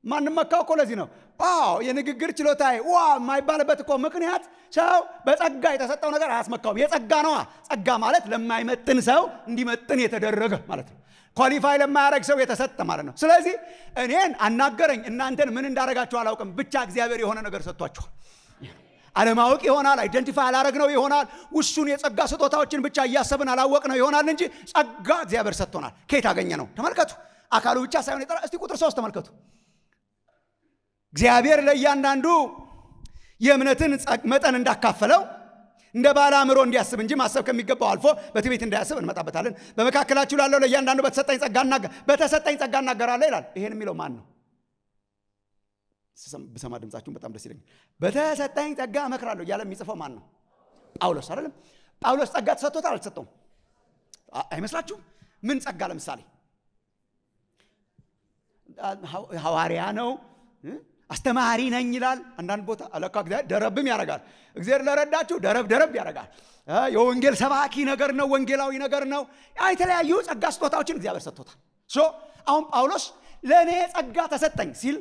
[SPEAKER 1] ማንመካው እኮ ለዚህ ነው። wow የንግግር ችሎታዬ wow የማይባልበት እኮ ምክንያት ሰው በጸጋ የተሰጠው ነገር አያስመካውም። የጸጋ ነዋ። ጸጋ ማለት ለማይመጥን ሰው እንዲመጥን የተደረገ ማለት ነው። qualify ለማያደረግ ሰው የተሰጠ ማለት ነው። ስለዚህ እኔን አናገረኝ፣ እናንተን ምን እንዳደረጋችሁ አላውቅም፣ ብቻ እግዚአብሔር የሆነ ነገር ሰጥቷችኋል። አለማወቅ ይሆናል፣ identify አላረግነው ይሆናል፣ ውሱን የጸጋ ስጦታዎችን ብቻ እያሰብን አላወቅ ነው ይሆናል እንጂ ጸጋ እግዚአብሔር ሰጥቶናል። ከየት አገኘ ነው? ተመልከቱ። አካሉ ብቻ ሳይሆን የጠራ እስቲ ቁጥር ሶስት ተመልከቱ። እግዚአብሔር ለእያንዳንዱ የእምነትን መጠን እንዳካፈለው እንደ ባለ አእምሮ እንዲያስብ እንጂ ማሰብ ከሚገባው አልፎ በትዕቢት እንዳያስብ እንመጣበታለን። በመካከላችሁ ላለው ለእያንዳንዱ በተሰጠኝ ጸጋ በተሰጠኝ ጸጋ እናገራለሁ ይላል። ይሄን የሚለው ማን ነው? ብሰማ ድምፃችሁን በጣም ደስ ይለኛል። በተሰጠኝ ጸጋ እመክራለሁ እያለ የሚጽፈው ማን ነው? ጳውሎስ አይደለም? ጳውሎስ ጸጋ ተሰጥቶታል አልተሰጠውም? አይመስላችሁም? ምን ጸጋ? ለምሳሌ ሐዋርያ ነው አስተማሪ ነኝ ይላል። አንዳንድ ቦታ አለካ ደረብም ያደርጋል። እግዚአብሔር ለረዳችሁ ደረብ ደረብ ያደርጋል። የወንጌል ሰባኪ ነገር ነው፣ ወንጌላዊ ነገር ነው። የተለያዩ ጸጋ ስጦታዎችን እግዚአብሔር ሰጥቶታል። so አሁን ጳውሎስ ለእኔ ጸጋ ተሰጠኝ ሲል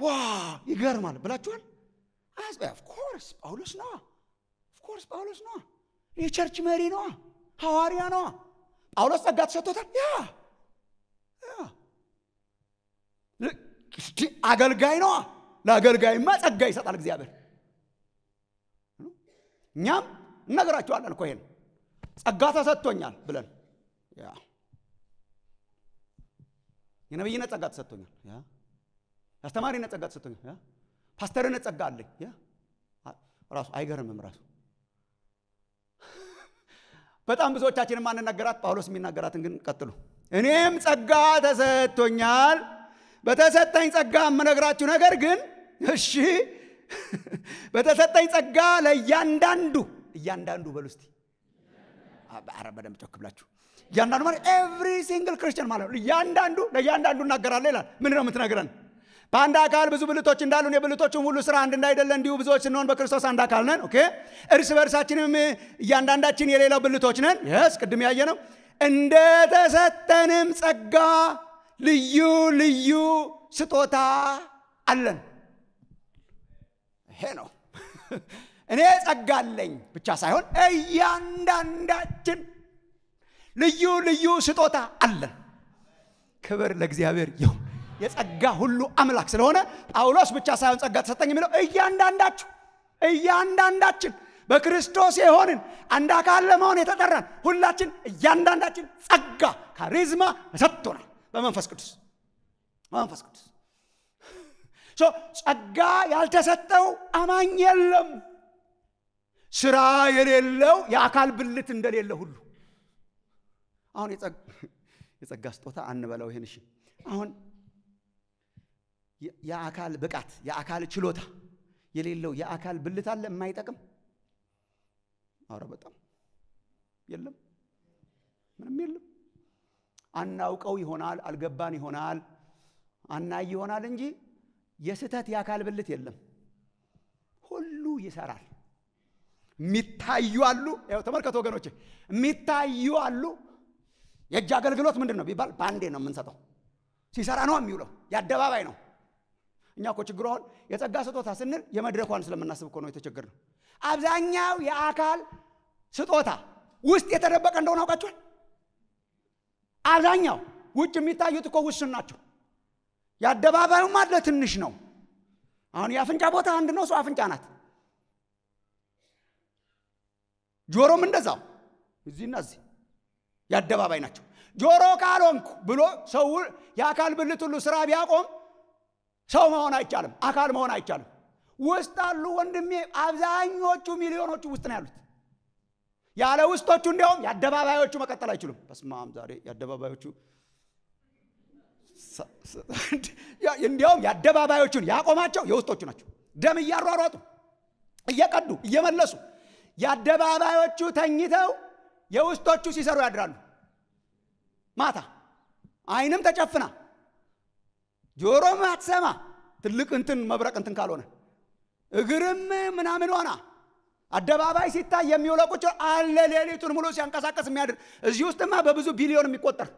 [SPEAKER 1] ዋ ይገርማል ብላችኋል። of course ጳውሎስ ነዋ፣ of course ጳውሎስ ነዋ፣ የ church መሪ ነዋ፣ ሐዋርያ ነዋ። ጳውሎስ ጸጋ ተሰጥቶታል። ያ አገልጋይ ነዋ። ለአገልጋይማ ጸጋ ይሰጣል እግዚአብሔር። እኛም እነግራችኋለን እኮ ይሄን ጸጋ ተሰጥቶኛል ብለን የነብይነት ጸጋ ተሰጥቶኛል፣ የአስተማሪነት ጸጋ ተሰጥቶኛል፣ ፓስተርነት ጸጋ አለኝ። ራሱ አይገርምም? ራሱ በጣም ብዙዎቻችን የማንናገራት ጳውሎስ የሚናገራትን ግን ቀጥሉ። እኔም ጸጋ ተሰጥቶኛል በተሰጠኝ ጸጋ የምነግራችሁ ነገር ግን እሺ፣ በተሰጠኝ ጸጋ ለእያንዳንዱ እያንዳንዱ በሉ እስቲ ኧረ በደንብ ጮክ ብላችሁ እያንዳንዱ ማለት every single ክርስቲያን ማለት ነው። እያንዳንዱ ለእያንዳንዱ እናገራለሁ ይላል። ምንድን ነው የምትነግረን? በአንድ አካል ብዙ ብልቶች እንዳሉን የብልቶችን ሁሉ ስራ አንድ እንዳይደለ እንዲሁ ብዙዎች ስንሆን በክርስቶስ አንድ አካል ነን። okay እርስ በእርሳችንም እያንዳንዳችን የሌላው ብልቶች ነን። yes ቅድም ያየ ነው። እንደተሰጠንም ጸጋ ልዩ ልዩ ስጦታ አለን። ይሄ ነው እኔ ጸጋ አለኝ ብቻ ሳይሆን እያንዳንዳችን ልዩ ልዩ ስጦታ አለን። ክብር ለእግዚአብሔር ይሁን። የጸጋ ሁሉ አምላክ ስለሆነ ጳውሎስ ብቻ ሳይሆን ጸጋ ተሰጠኝ የሚለው እያንዳንዳችሁ እያንዳንዳችን በክርስቶስ የሆንን አንድ አካል ለመሆን የተጠራን ሁላችን እያንዳንዳችን ጸጋ ካሪዝማ ተሰጥቶናል በመንፈስ ቅዱስ በመንፈስ ቅዱስ ጸጋ ያልተሰጠው አማኝ የለም። ስራ የሌለው የአካል ብልት እንደሌለ ሁሉ አሁን የጸጋ ስጦታ አንበለው ይህን እሺ። አሁን የአካል ብቃት የአካል ችሎታ የሌለው የአካል ብልት አለ የማይጠቅም አረ በጣም የለም፣ ምንም የለም። አናውቀው ይሆናል፣ አልገባን ይሆናል፣ አናይ ይሆናል እንጂ የስህተት የአካል ብልት የለም። ሁሉ ይሰራል። የሚታዩ አሉ። ተመልከቱ ወገኖቼ፣ የሚታዩ አሉ። የእጅ አገልግሎት ምንድን ነው ቢባል በአንዴ ነው የምንሰጠው። ሲሰራ ነው የሚውለው፣ የአደባባይ ነው። እኛ እኮ ችግሩ አሁን የጸጋ ስጦታ ስንል የመድረኳን ስለምናስብ እኮ ነው የተቸገርነው። አብዛኛው የአካል ስጦታ ውስጥ የተደበቀ እንደሆነ አውቃችኋል። አብዛኛው ውጭ የሚታዩት እኮ ውስን ናቸው። የአደባባዩም አለ ትንሽ ነው። አሁን የአፍንጫ ቦታ አንድ ነው፣ እሱ አፍንጫ ናት። ጆሮም እንደዛው እዚህና እዚህ የአደባባይ ናቸው። ጆሮ ካልሆንኩ ብሎ ሰው የአካል ብልት ሁሉ ስራ ቢያቆም ሰው መሆን አይቻልም፣ አካል መሆን አይቻልም። ውስጥ አሉ ወንድሜ። አብዛኞቹ ሚሊዮኖቹ ውስጥ ነው ያሉት። ያለ ውስጦቹ እንዲያውም የአደባባዮቹ መቀጠል አይችሉም። አብ ዛሬ የአደባባዮቹ እንዲያውም የአደባባዮቹን ያቆማቸው የውስጦቹ ናቸው። ደም እያሯሯጡ እየቀዱ እየመለሱ የአደባባዮቹ ተኝተው የውስጦቹ ሲሰሩ ያድራሉ። ማታ አይንም ተጨፍና ጆሮም አትሰማ ትልቅ እንትን መብረቅ እንትን ካልሆነ እግርም ምናምን ሆና አደባባይ ሲታይ የሚውለው ቁጭ አለ ሌሊቱን ሙሉ ሲያንቀሳቀስ የሚያድር እዚህ ውስጥማ በብዙ ቢሊዮን የሚቆጠር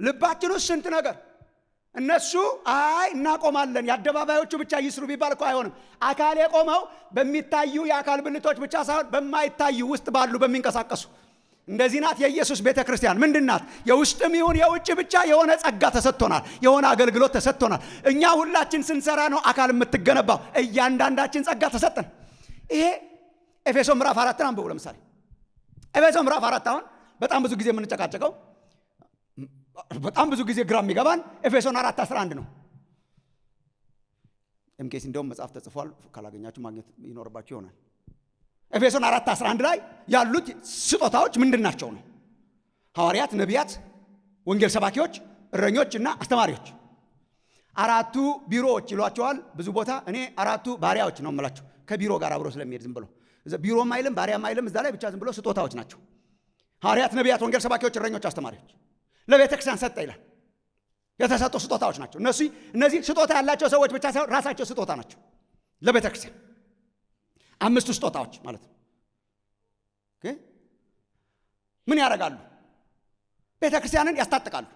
[SPEAKER 1] ልባችን ውስጥ ስንት ነገር እነሱ አይ እናቆማለን የአደባባዮቹ ብቻ ይስሩ ቢባል እኮ አይሆንም። አካል የቆመው በሚታዩ የአካል ብልቶች ብቻ ሳይሆን በማይታዩ ውስጥ ባሉ በሚንቀሳቀሱ እንደዚህ ናት የኢየሱስ ቤተ ክርስቲያን። ምንድን? የውስጥም ይሁን የውጭ ብቻ የሆነ ጸጋ ተሰጥቶናል፣ የሆነ አገልግሎት ተሰጥቶናል። እኛ ሁላችን ስንሰራ ነው አካል የምትገነባው። እያንዳንዳችን ጸጋ ተሰጠን። ይሄ ኤፌሶ ምዕራፍ አራትን አንብቡ። ለምሳሌ ኤፌሶ ምዕራፍ አራት አሁን በጣም ብዙ ጊዜ የምንጨቃጨቀው በጣም ብዙ ጊዜ ግራ የሚገባን ኤፌሶን አራት 11 ነው። ኤምኬሲ እንደውም መጽሐፍ ተጽፏል፣ ካላገኛችሁ ማግኘት ይኖርባችሁ ይሆናል። ኤፌሶን አራት 11 ላይ ያሉት ስጦታዎች ምንድን ናቸው ነው? ሐዋርያት፣ ነቢያት፣ ወንጌል ሰባኪዎች፣ እረኞች እና አስተማሪዎች። አራቱ ቢሮዎች ይሏቸዋል ብዙ ቦታ። እኔ አራቱ ባሪያዎች ነው የምላቸው ከቢሮ ጋር አብሮ ስለሚሄድ ዝም ብሎ ቢሮም አይልም ባሪያም አይልም። እዛ ላይ ብቻ ዝም ብሎ ስጦታዎች ናቸው። ሐዋርያት፣ ነቢያት፣ ወንጌል ሰባኪዎች፣ እረኞች፣ አስተማሪዎች ለቤተ ክርስቲያን ሰጠ ይላል። የተሰጡ ስጦታዎች ናቸው። እነሱ እነዚህ ስጦታ ያላቸው ሰዎች ብቻ ሳይሆን ራሳቸው ስጦታ ናቸው ለቤተ ክርስቲያን። አምስቱ ስጦታዎች ማለት ነው። ምን ያደርጋሉ? ቤተ ክርስቲያንን ያስታጥቃሉ።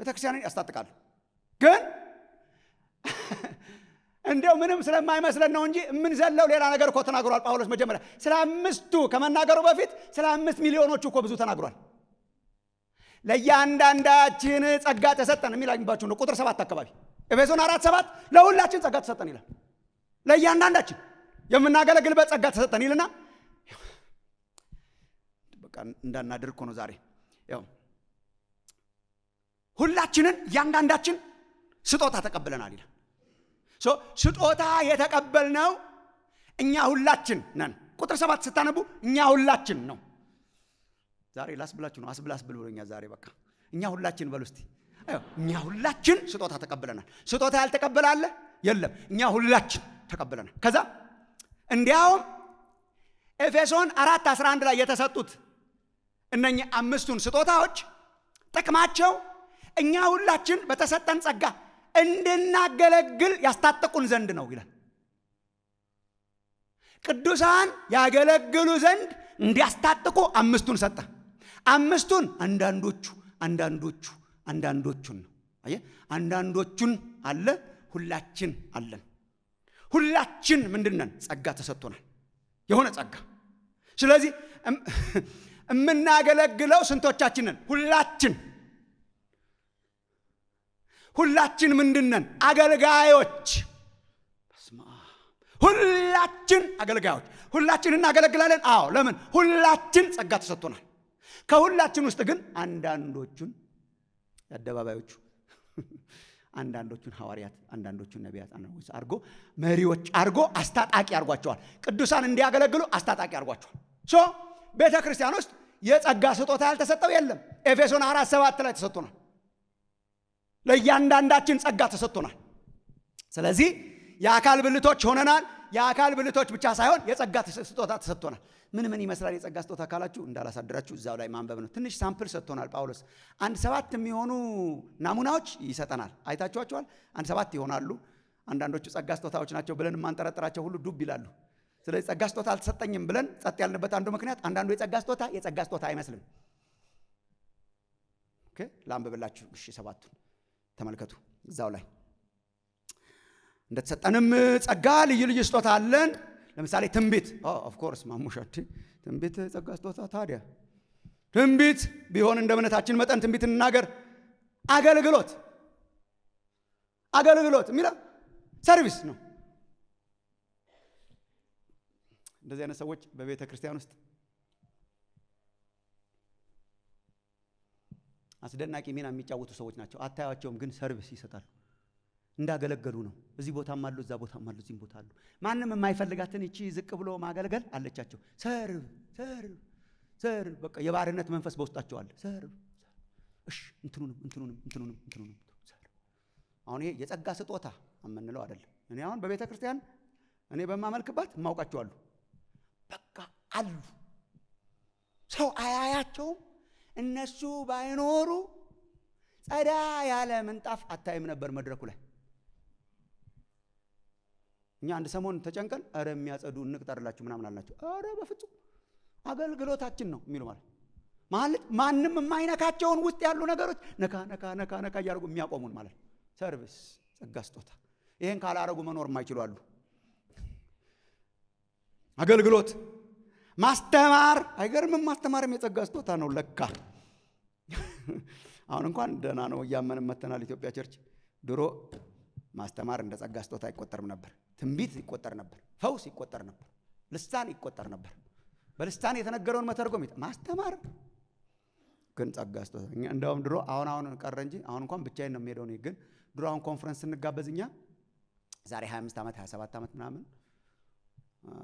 [SPEAKER 1] ቤተ ክርስቲያንን ያስታጥቃሉ። ግን እንዲያው ምንም ስለማይመስለን ነው እንጂ የምንዘለው ሌላ ነገር እኮ ተናግሯል ጳውሎስ። መጀመሪያ ስለ አምስቱ ከመናገሩ በፊት ስለ አምስት ሚሊዮኖቹ እኮ ብዙ ተናግሯል። ለእያንዳንዳችን ጸጋ ተሰጠን የሚላባችሁ ነው። ቁጥር ሰባት አካባቢ ኤፌሶን አራት ሰባት ለሁላችን ጸጋ ተሰጠን ይላል። ለእያንዳንዳችን የምናገለግልበት ጸጋ ተሰጠን ይልና በቃ እንዳናድር ነው ዛሬ ሁላችንን እያንዳንዳችን ስጦታ ተቀብለናል ይላል። ስጦታ የተቀበልነው እኛ ሁላችን ነን። ቁጥር ሰባት ስታነቡ እኛ ሁላችን ነው። ዛሬ ላስ ብላችሁ ነው አስብላስ ብል ብሎኛል። ዛሬ በቃ እኛ ሁላችን በሉ እስቲ። እኛ ሁላችን ስጦታ ተቀብለናል። ስጦታ ያልተቀበለ አለ? የለም። እኛ ሁላችን ተቀብለናል። ከዛ እንዲያውም ኤፌሶን አራት 11 ላይ የተሰጡት እነኚህ አምስቱን ስጦታዎች ጥቅማቸው እኛ ሁላችን በተሰጠን ጸጋ እንድናገለግል ያስታጠቁን ዘንድ ነው ይላል። ቅዱሳን ያገለግሉ ዘንድ እንዲያስታጥቁ አምስቱን ሰጠ። አምስቱን አንዳንዶቹ አንዳንዶቹ አንዳንዶቹን ነው። አየህ፣ አንዳንዶቹን አለ፣ ሁላችን አለን። ሁላችን ምንድን ነን? ጸጋ ተሰጥቶናል፣ የሆነ ጸጋ። ስለዚህ የምናገለግለው ስንቶቻችንን? ሁላችን ሁላችን ምንድን ነን? አገልጋዮች። ሁላችን አገልጋዮች። ሁላችን እናገለግላለን። አዎ፣ ለምን? ሁላችን ጸጋ ተሰጥቶናል። ከሁላችን ውስጥ ግን አንዳንዶቹን የአደባባዮቹ አንዳንዶቹን ሐዋርያት፣ አንዳንዶቹን ነቢያት፣ አንዳንዶቹ አርጎ መሪዎች አርጎ አስታጣቂ አርጓቸዋል። ቅዱሳን እንዲያገለግሉ አስታጣቂ አርጓቸዋል። so ቤተ ክርስቲያን ውስጥ የጸጋ ስጦታ ያልተሰጠው የለም። ኤፌሶን አራት ሰባት ላይ ተሰጥቶናል። ለእያንዳንዳችን ጸጋ ተሰጥቶናል። ስለዚህ የአካል ብልቶች ሆነናል። የአካል ብልቶች ብቻ ሳይሆን የጸጋ ስጦታ ተሰጥቶናል። ምን ምን ይመስላል የጸጋ ስጦታ ካላችሁ እንዳላሳድራችሁ እዛው ላይ ማንበብ ነው። ትንሽ ሳምፕል ሰጥቶናል ጳውሎስ። አንድ ሰባት የሚሆኑ ናሙናዎች ይሰጠናል። አይታችኋቸዋል። አንድ ሰባት ይሆናሉ። አንዳንዶቹ ጸጋ ስጦታዎች ናቸው ብለን የማንጠረጥራቸው ሁሉ ዱብ ይላሉ። ስለዚህ ጸጋ ስጦታ አልተሰጠኝም ብለን ጸጥ ያልንበት አንዱ ምክንያት አንዳንዱ የጸጋ ስጦታ የጸጋ ስጦታ አይመስልም። ላንብብላችሁ። እሺ ሰባቱን ተመልከቱ እዛው ላይ እንደተሰጠንም ጸጋ ልዩ ልዩ ስጦታ አለን። ለምሳሌ ትንቢት of course ማሙሻ ትንቢት ጸጋ ስጦታ ታዲያ ትንቢት ቢሆን እንደ እምነታችን መጠን ትንቢት እንናገር። አገልግሎት አገልግሎት የሚለው service ነው። እንደዚህ አይነት ሰዎች በቤተ ክርስቲያን ውስጥ አስደናቂ ሚና የሚጫወቱ ሰዎች ናቸው። አታያቸውም፣ ግን service ይሰጣሉ። እንዳገለገሉ ነው። እዚህ ቦታም አሉ፣ እዛ ቦታም አሉ፣ እዚህም ቦታ አሉ። ማንም የማይፈልጋትን እቺ ዝቅ ብሎ ማገልገል አለቻቸው። serve serve serve። በቃ የባርነት መንፈስ በውስጣቸው አለ። serve እሺ፣ እንትኑንም እንትኑንም እንትኑንም እንትኑንም አሁን ይሄ የጸጋ ስጦታ የምንለው አይደለም። እኔ አሁን በቤተ ክርስቲያን እኔ በማመልክባት የማውቃቸው አሉ። በቃ አሉ። ሰው አያያቸውም። እነሱ ባይኖሩ ጸዳ ያለ ምንጣፍ አታይም ነበር መድረኩ ላይ። እኛ አንድ ሰሞን ተጨንቀን ኧረ የሚያጸዱ እንቅጠርላችሁ ምናምን አልናቸው። ኧረ በፍጹም አገልግሎታችን ነው የሚሉ ማለት ማለት ማንም የማይነካቸውን ውስጥ ያሉ ነገሮች ነካ ነካ ነካ ነካ እያደረጉ የሚያቆሙን ማለት service ጸጋ ስጦታ። ይህን ካላረጉ መኖር የማይችሉ አሉ። አገልግሎት ማስተማር አይገርምም? ማስተማርም የጸጋ ስጦታ ነው ለካ። አሁን እንኳን ደህና ነው እያመንም መተናል። ኢትዮጵያ church ድሮ ማስተማር እንደ ጸጋ ስጦታ አይቆጠርም ነበር። ትንቢት ይቆጠር ነበር፣ ፈውስ ይቆጠር ነበር፣ ልሳን ይቆጠር ነበር። በልሳን የተነገረውን መተርጎም ማስተማር ግን ጸጋ ስጦታ። እንደውም ድሮ አሁን አሁን ቀረ እንጂ አሁን እንኳን ብቻዬን ነው የሚሄደው። ግን ድሮ አሁን ኮንፈረንስ ስንጋበዝ እኛ ዛሬ 25 ዓመት 27 ዓመት ምናምን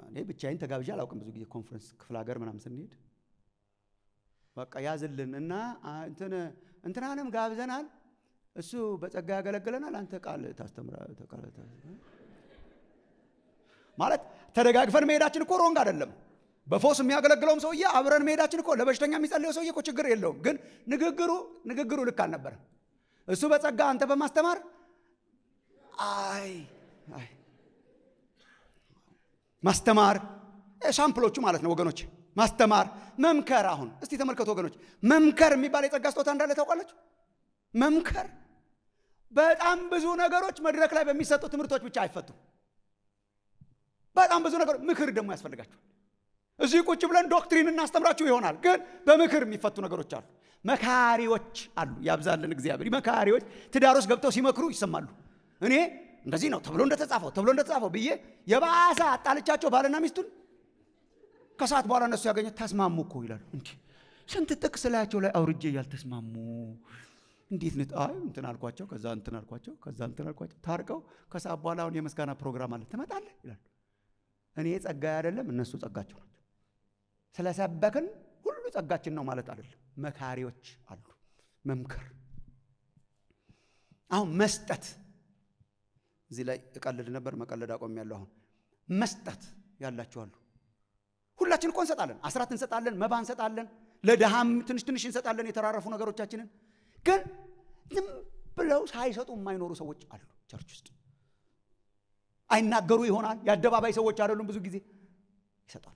[SPEAKER 1] እኔ ብቻዬን ተጋብዣ አላውቅም። ብዙ ጊዜ ኮንፈረንስ ክፍለ ሀገር ምናምን ስንሄድ በቃ ያዝልን እና እንትናንም ጋብዘናል፣ እሱ በጸጋ ያገለግለናል፣ አንተ ቃል ታስተምራ ማለት ተደጋግፈን መሄዳችን እኮ wrong አይደለም። በፈውስ የሚያገለግለውም ሰውዬ አብረን መሄዳችን እኮ ለበሽተኛ የሚጸልየው ሰውዬ እኮ ችግር የለውም። ግን ንግግሩ ንግግሩ ልክ አልነበረም። እሱ በጸጋ አንተ በማስተማር አይ አይ ማስተማር sample ኦቹ ማለት ነው ወገኖች። ማስተማር፣ መምከር። አሁን እስቲ ተመልከቱ ወገኖች፣ መምከር የሚባል የጸጋ ስጦታ እንዳለ ታውቃላችሁ? መምከር በጣም ብዙ ነገሮች መድረክ ላይ በሚሰጡ ትምህርቶች ብቻ አይፈቱም። በጣም ብዙ ነገሮች ምክር ደግሞ ያስፈልጋቸዋል። እዚህ ቁጭ ብለን doctrine እናስተምራችሁ ይሆናል፣ ግን በምክር የሚፈቱ ነገሮች አሉ። መካሪዎች አሉ፣ ያብዛልን እግዚአብሔር። መካሪዎች ውስጥ ገብተው ሲመክሩ ይሰማሉ። እኔ እንደዚህ ነው ተብሎ እንደተጻፈው ተብሎ እንደተጻፈው ብዬ የባሰ አጣልቻቸው ባልና ሚስቱን ከሰዓት በኋላ እነሱ ያገኘ ተስማሙ እኮ ይላሉ። እንዲ ስንት ጥቅስ ላያቸው ላይ አውርጄ ያልተስማሙ እንዴት ነት አይ እንትን አልኳቸው፣ ከዛ እንትን አልኳቸው፣ ከዛ እንትን አልኳቸው። ታርቀው ከሰዓት በኋላ አሁን የምስጋና ፕሮግራም አለ ትመጣለህ ይላሉ። እኔ ጸጋ አይደለም እነሱ ጸጋቸው ናቸው። ስለሰበክን ሁሉ ጸጋችን ነው ማለት አይደለም። መካሪዎች አሉ። መምከር አሁን መስጠት እዚህ ላይ እቀልድ ነበር፣ መቀለድ አቆሚያለሁ። አሁን መስጠት ያላችኋሉ። ሁላችን እኮ እንሰጣለን፣ አስራት እንሰጣለን፣ መባ እንሰጣለን፣ ለድሃም ትንሽ ትንሽ እንሰጣለን፣ የተራረፉ ነገሮቻችንን። ግን ዝም ብለው ሳይሰጡ የማይኖሩ ሰዎች አሉ church ውስጥ። አይናገሩ ይሆናል፣ የአደባባይ ሰዎች አይደሉም። ብዙ ጊዜ ይሰጣሉ፣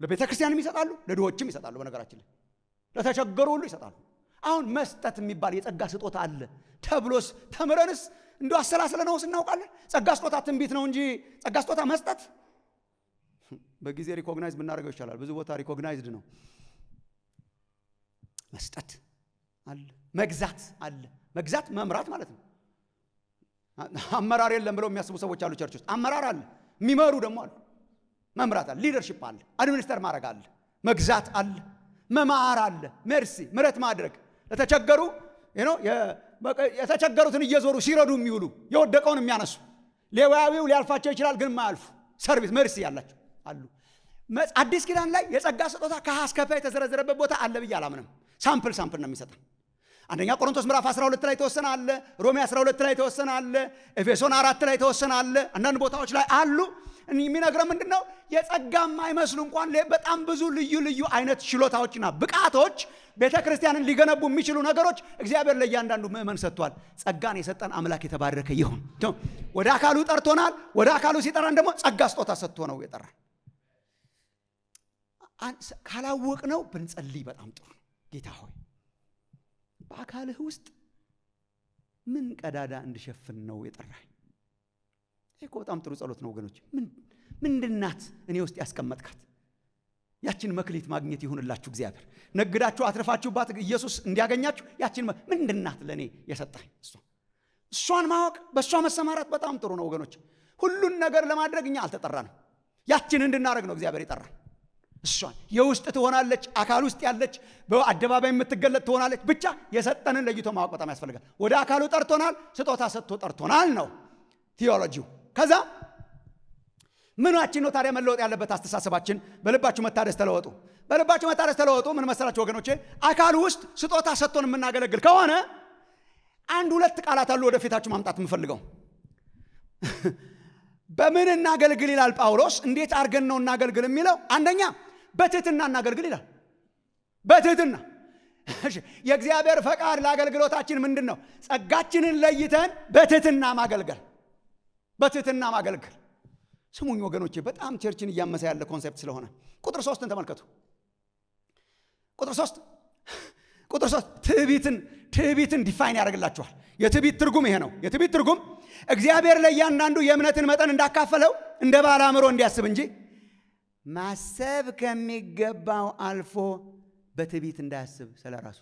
[SPEAKER 1] ለቤተ ክርስቲያንም ይሰጣሉ፣ ለድሆችም ይሰጣሉ። በነገራችን ላይ ለተቸገሩ ሁሉ ይሰጣሉ። አሁን መስጠት የሚባል የጸጋ ስጦታ አለ ተብሎስ ተምረንስ እንዲ አሰላስለ ነው ስናውቃለን። ጸጋ ስጦታ ትንቢት ነው እንጂ ጸጋ ስጦታ መስጠት በጊዜ recognize ብናደርገው ይቻላል። ብዙ ቦታ recognized ነው። መስጠት አለ፣ መግዛት አለ። መግዛት መምራት ማለት ነው። አመራር የለም ብለው የሚያስቡ ሰዎች አሉ church ውስጥ። አመራር አለ፣ የሚመሩ ደግሞ አሉ። መምራት አለ፣ leadership አለ፣ administer ማድረግ አለ፣ መግዛት አለ፣ መማር አለ፣ mercy ምረት ማድረግ ለተቸገሩ የተቸገሩትን እየዞሩ ሲረዱ የሚውሉ የወደቀውን የሚያነሱ ሌዋዊው ሊያልፋቸው ይችላል፣ ግን ማያልፉ service mercy ያላቸው አሉ። አዲስ ኪዳን ላይ የጸጋ ስጦታ ከሀ እስከ ፐ የተዘረዘረበት ቦታ አለ ብዬ አላምንም። sample sample ነው የሚሰጠን። አንደኛ ቆሮንቶስ ምዕራፍ 12 ላይ የተወሰነ አለ። ሮሜ 12 ላይ የተወሰነ አለ። ኤፌሶን አራት ላይ የተወሰነ አለ። አንዳንድ ቦታዎች ላይ አሉ። የሚነግረን ምንድን ነው? የጸጋ የማይመስሉ እንኳን በጣም ብዙ ልዩ ልዩ አይነት ችሎታዎችና ብቃቶች ቤተ ክርስቲያንን ሊገነቡ የሚችሉ ነገሮች እግዚአብሔር ለእያንዳንዱ ምእመን ሰጥቷል። ጸጋን የሰጠን አምላክ የተባረከ ይሁን። ወደ አካሉ ጠርቶናል። ወደ አካሉ ሲጠራን ደግሞ ጸጋ ስጦታ ሰጥቶ ነው የጠራን። ካላወቅ ነው ብንጸልይ በጣም ጥሩ ነው። ጌታ ሆይ በአካልህ ውስጥ ምን ቀዳዳ እንድሸፍን ነው የጠራኝ? ይህ በጣም ጥሩ ጸሎት ነው ወገኖች። ምንድናት እኔ ውስጥ ያስቀመጥካት? ያችን መክሊት ማግኘት ይሁንላችሁ እግዚአብሔር። ነግዳችሁ አትርፋችሁባት ኢየሱስ እንዲያገኛችሁ ያችን ምንድናት ለእኔ የሰጠኝ? እሷ እሷን ማወቅ በእሷ መሰማራት በጣም ጥሩ ነው ወገኖች። ሁሉን ነገር ለማድረግ እኛ አልተጠራንም። ያችን እንድናደርግ ነው እግዚአብሔር የጠራን። እሷን የውስጥ ትሆናለች፣ አካል ውስጥ ያለች በአደባባይ የምትገለጥ ትሆናለች። ብቻ የሰጠንን ለይቶ ማወቅ በጣም ያስፈልጋል። ወደ አካሉ ጠርቶናል፣ ስጦታ ሰጥቶ ጠርቶናል ነው ቲዮሎጂው። ከዛ ምናችን ነው ታዲያ መለወጥ ያለበት? አስተሳሰባችን። በልባችሁ መታደስ ተለወጡ። በልባችሁ መታደስ ተለወጡ። ምን መሰላችሁ ወገኖቼ? አካሉ ውስጥ ስጦታ ሰጥቶን የምናገለግል ከሆነ አንድ ሁለት ቃላት አሉ ወደፊታችሁ ማምጣት የምፈልገው በምን እናገልግል ይላል ጳውሎስ። እንዴት አድርገን ነው እናገልግል የሚለው አንደኛ በትህትና እናገልግል ይላል። በትህትና የእግዚአብሔር ፈቃድ ለአገልግሎታችን ምንድን ነው? ጸጋችንን ለይተን በትህትና ማገልገል፣ በትህትና ማገልገል። ስሙኝ ወገኖቼ፣ በጣም church ን እያመሰ ያለ concept ስለሆነ ቁጥር ሶስትን ተመልከቱ። ቁጥር ሶስት ቁጥር ሶስት ትዕቢትን ትዕቢትን define ያደርግላችኋል። የትዕቢት ትርጉም ይሄ ነው። የትዕቢት ትርጉም እግዚአብሔር ለእያንዳንዱ የእምነትን መጠን እንዳካፈለው እንደ ባለ አእምሮ እንዲያስብ እንጂ ማሰብ ከሚገባው አልፎ በትዕቢት እንዳያስብ ስለ ራሱ።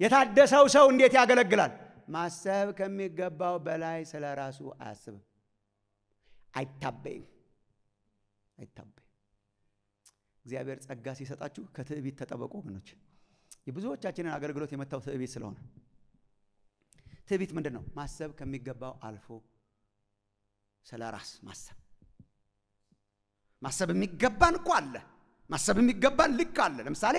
[SPEAKER 1] የታደሰው ሰው እንዴት ያገለግላል? ማሰብ ከሚገባው በላይ ስለ ራሱ አያስብም። አይታበይም፣ አይታበይም። እግዚአብሔር ጸጋ ሲሰጣችሁ ከትዕቢት ተጠበቁ ወገኖች። የብዙዎቻችንን አገልግሎት የመታው ትዕቢት ስለሆነ ትዕቢት ምንድን ነው? ማሰብ ከሚገባው አልፎ ስለ ራስ ማሰብ። ማሰብ የሚገባን እኮ አለ። ማሰብ የሚገባን ልክ አለ። ለምሳሌ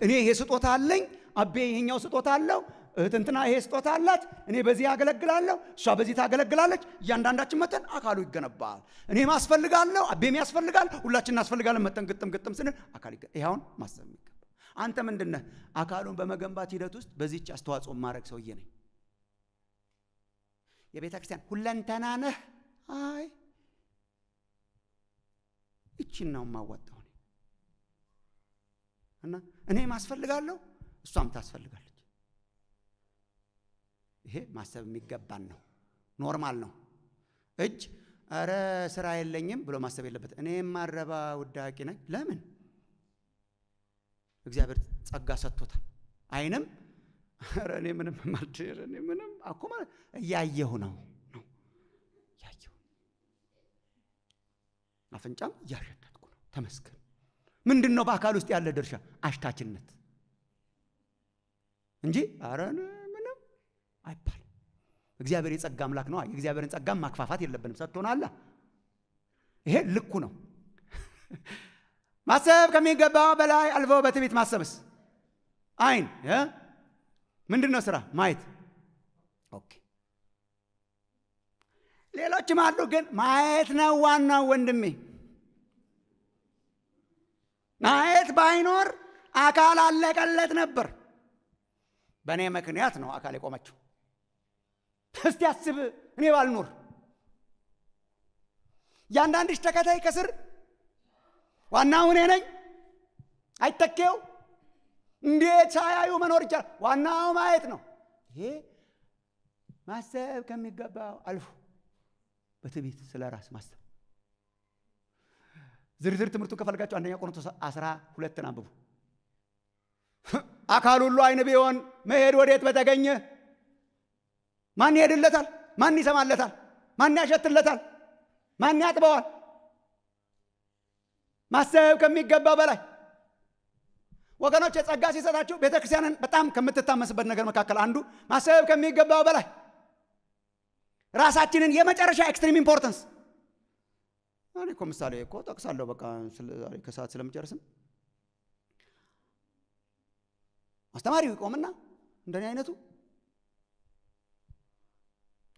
[SPEAKER 1] እኔ ይሄ ስጦታ አለኝ፣ አቤ ይሄኛው ስጦታ አለው፣ እህትንትና ይሄ ስጦታ አላት፣ እኔ በዚህ ያገለግላለሁ፣ እሷ በዚህ ታገለግላለች። እያንዳንዳችን መተን አካሉ ይገነባል። እኔም አስፈልጋለሁ፣ አቤም ያስፈልጋል፣ ሁላችን እናስፈልጋለን። መተን ግጥም ግጥም ስንል አካል ይኸውን ማሰብ የሚገባ አንተ ምንድነህ? አካሉን በመገንባት ሂደት ውስጥ በዚች አስተዋጽኦ ማድረግ ሰውዬ ነኝ። የቤተ ክርስቲያን ሁለንተና ነህ? አይ ይቺን ነው የማዋጣው እና እኔም አስፈልጋለሁ፣ እሷም ታስፈልጋለች። ይሄ ማሰብ የሚገባን ነው። normal ነው። እጅ እረ ስራ የለኝም ብሎ ማሰብ የለበት። እኔ የማረባ ውዳቂ ነኝ። ለምን? እግዚአብሔር ጸጋ ሰጥቶታል። አይንም ኧረ እኔ ምንም ማልችል እኔ ምንም እኮ ማለት እያየሁ ነው ነው እያየሁ አፍንጫም እያሸተትኩ ነው። ተመስገን። ምንድን ነው በአካል ውስጥ ያለ ድርሻ? አሽታችነት እንጂ ምንም አይባልም። እግዚአብሔር የጸጋ አምላክ ነው። የእግዚአብሔርን ጸጋም ማክፋፋት የለብንም። ሰጥቶናል። ይሄ ልኩ ነው። ማሰብ ከሚገባው በላይ አልፎ በትዕቢት ማሰብስ አይን ምንድን ነው ስራ ማየት። okay ሌሎችም አሉ፣ ግን ማየት ነው ዋናው ወንድሜ። ማየት ባይኖር አካል አለቀለት ነበር። በእኔ ምክንያት ነው አካል የቆመችው። እስቲ አስብ፣ እኔ ባልኖር እያንዳንድሽ ተከታይ ከስር ዋናው እኔ ነኝ አይተኬው እንዴት ሳያዩ መኖር ይቻላል? ዋናው ማየት ነው። ይሄ ማሰብ ከሚገባው አልፎ በትዕቢት ስለ ራስ ማሰብ። ዝርዝር ትምህርቱን ከፈልጋቸው አንደኛ ቆሮንቶስ አስራ ሁለትን አንብቡ። አካል ሁሉ አይን ቢሆን መሄድ ወዴት በተገኘ ማን ይሄድለታል? ማን ይሰማለታል? ማን ያሸትለታል? ማን ያጥበዋል? ማሰብ ከሚገባው በላይ ወገኖች የጸጋ ሲሰጣችሁ ቤተ ክርስቲያንን በጣም ከምትታመስበት ነገር መካከል አንዱ ማሰብ ከሚገባው በላይ ራሳችንን የመጨረሻ extreme importance እኔ እኮ ምሳሌ እኮ ጠቅሳለሁ። በቃ ከሰዓት ስለምጨርስም አስተማሪው ይቆምና እንደኔ አይነቱ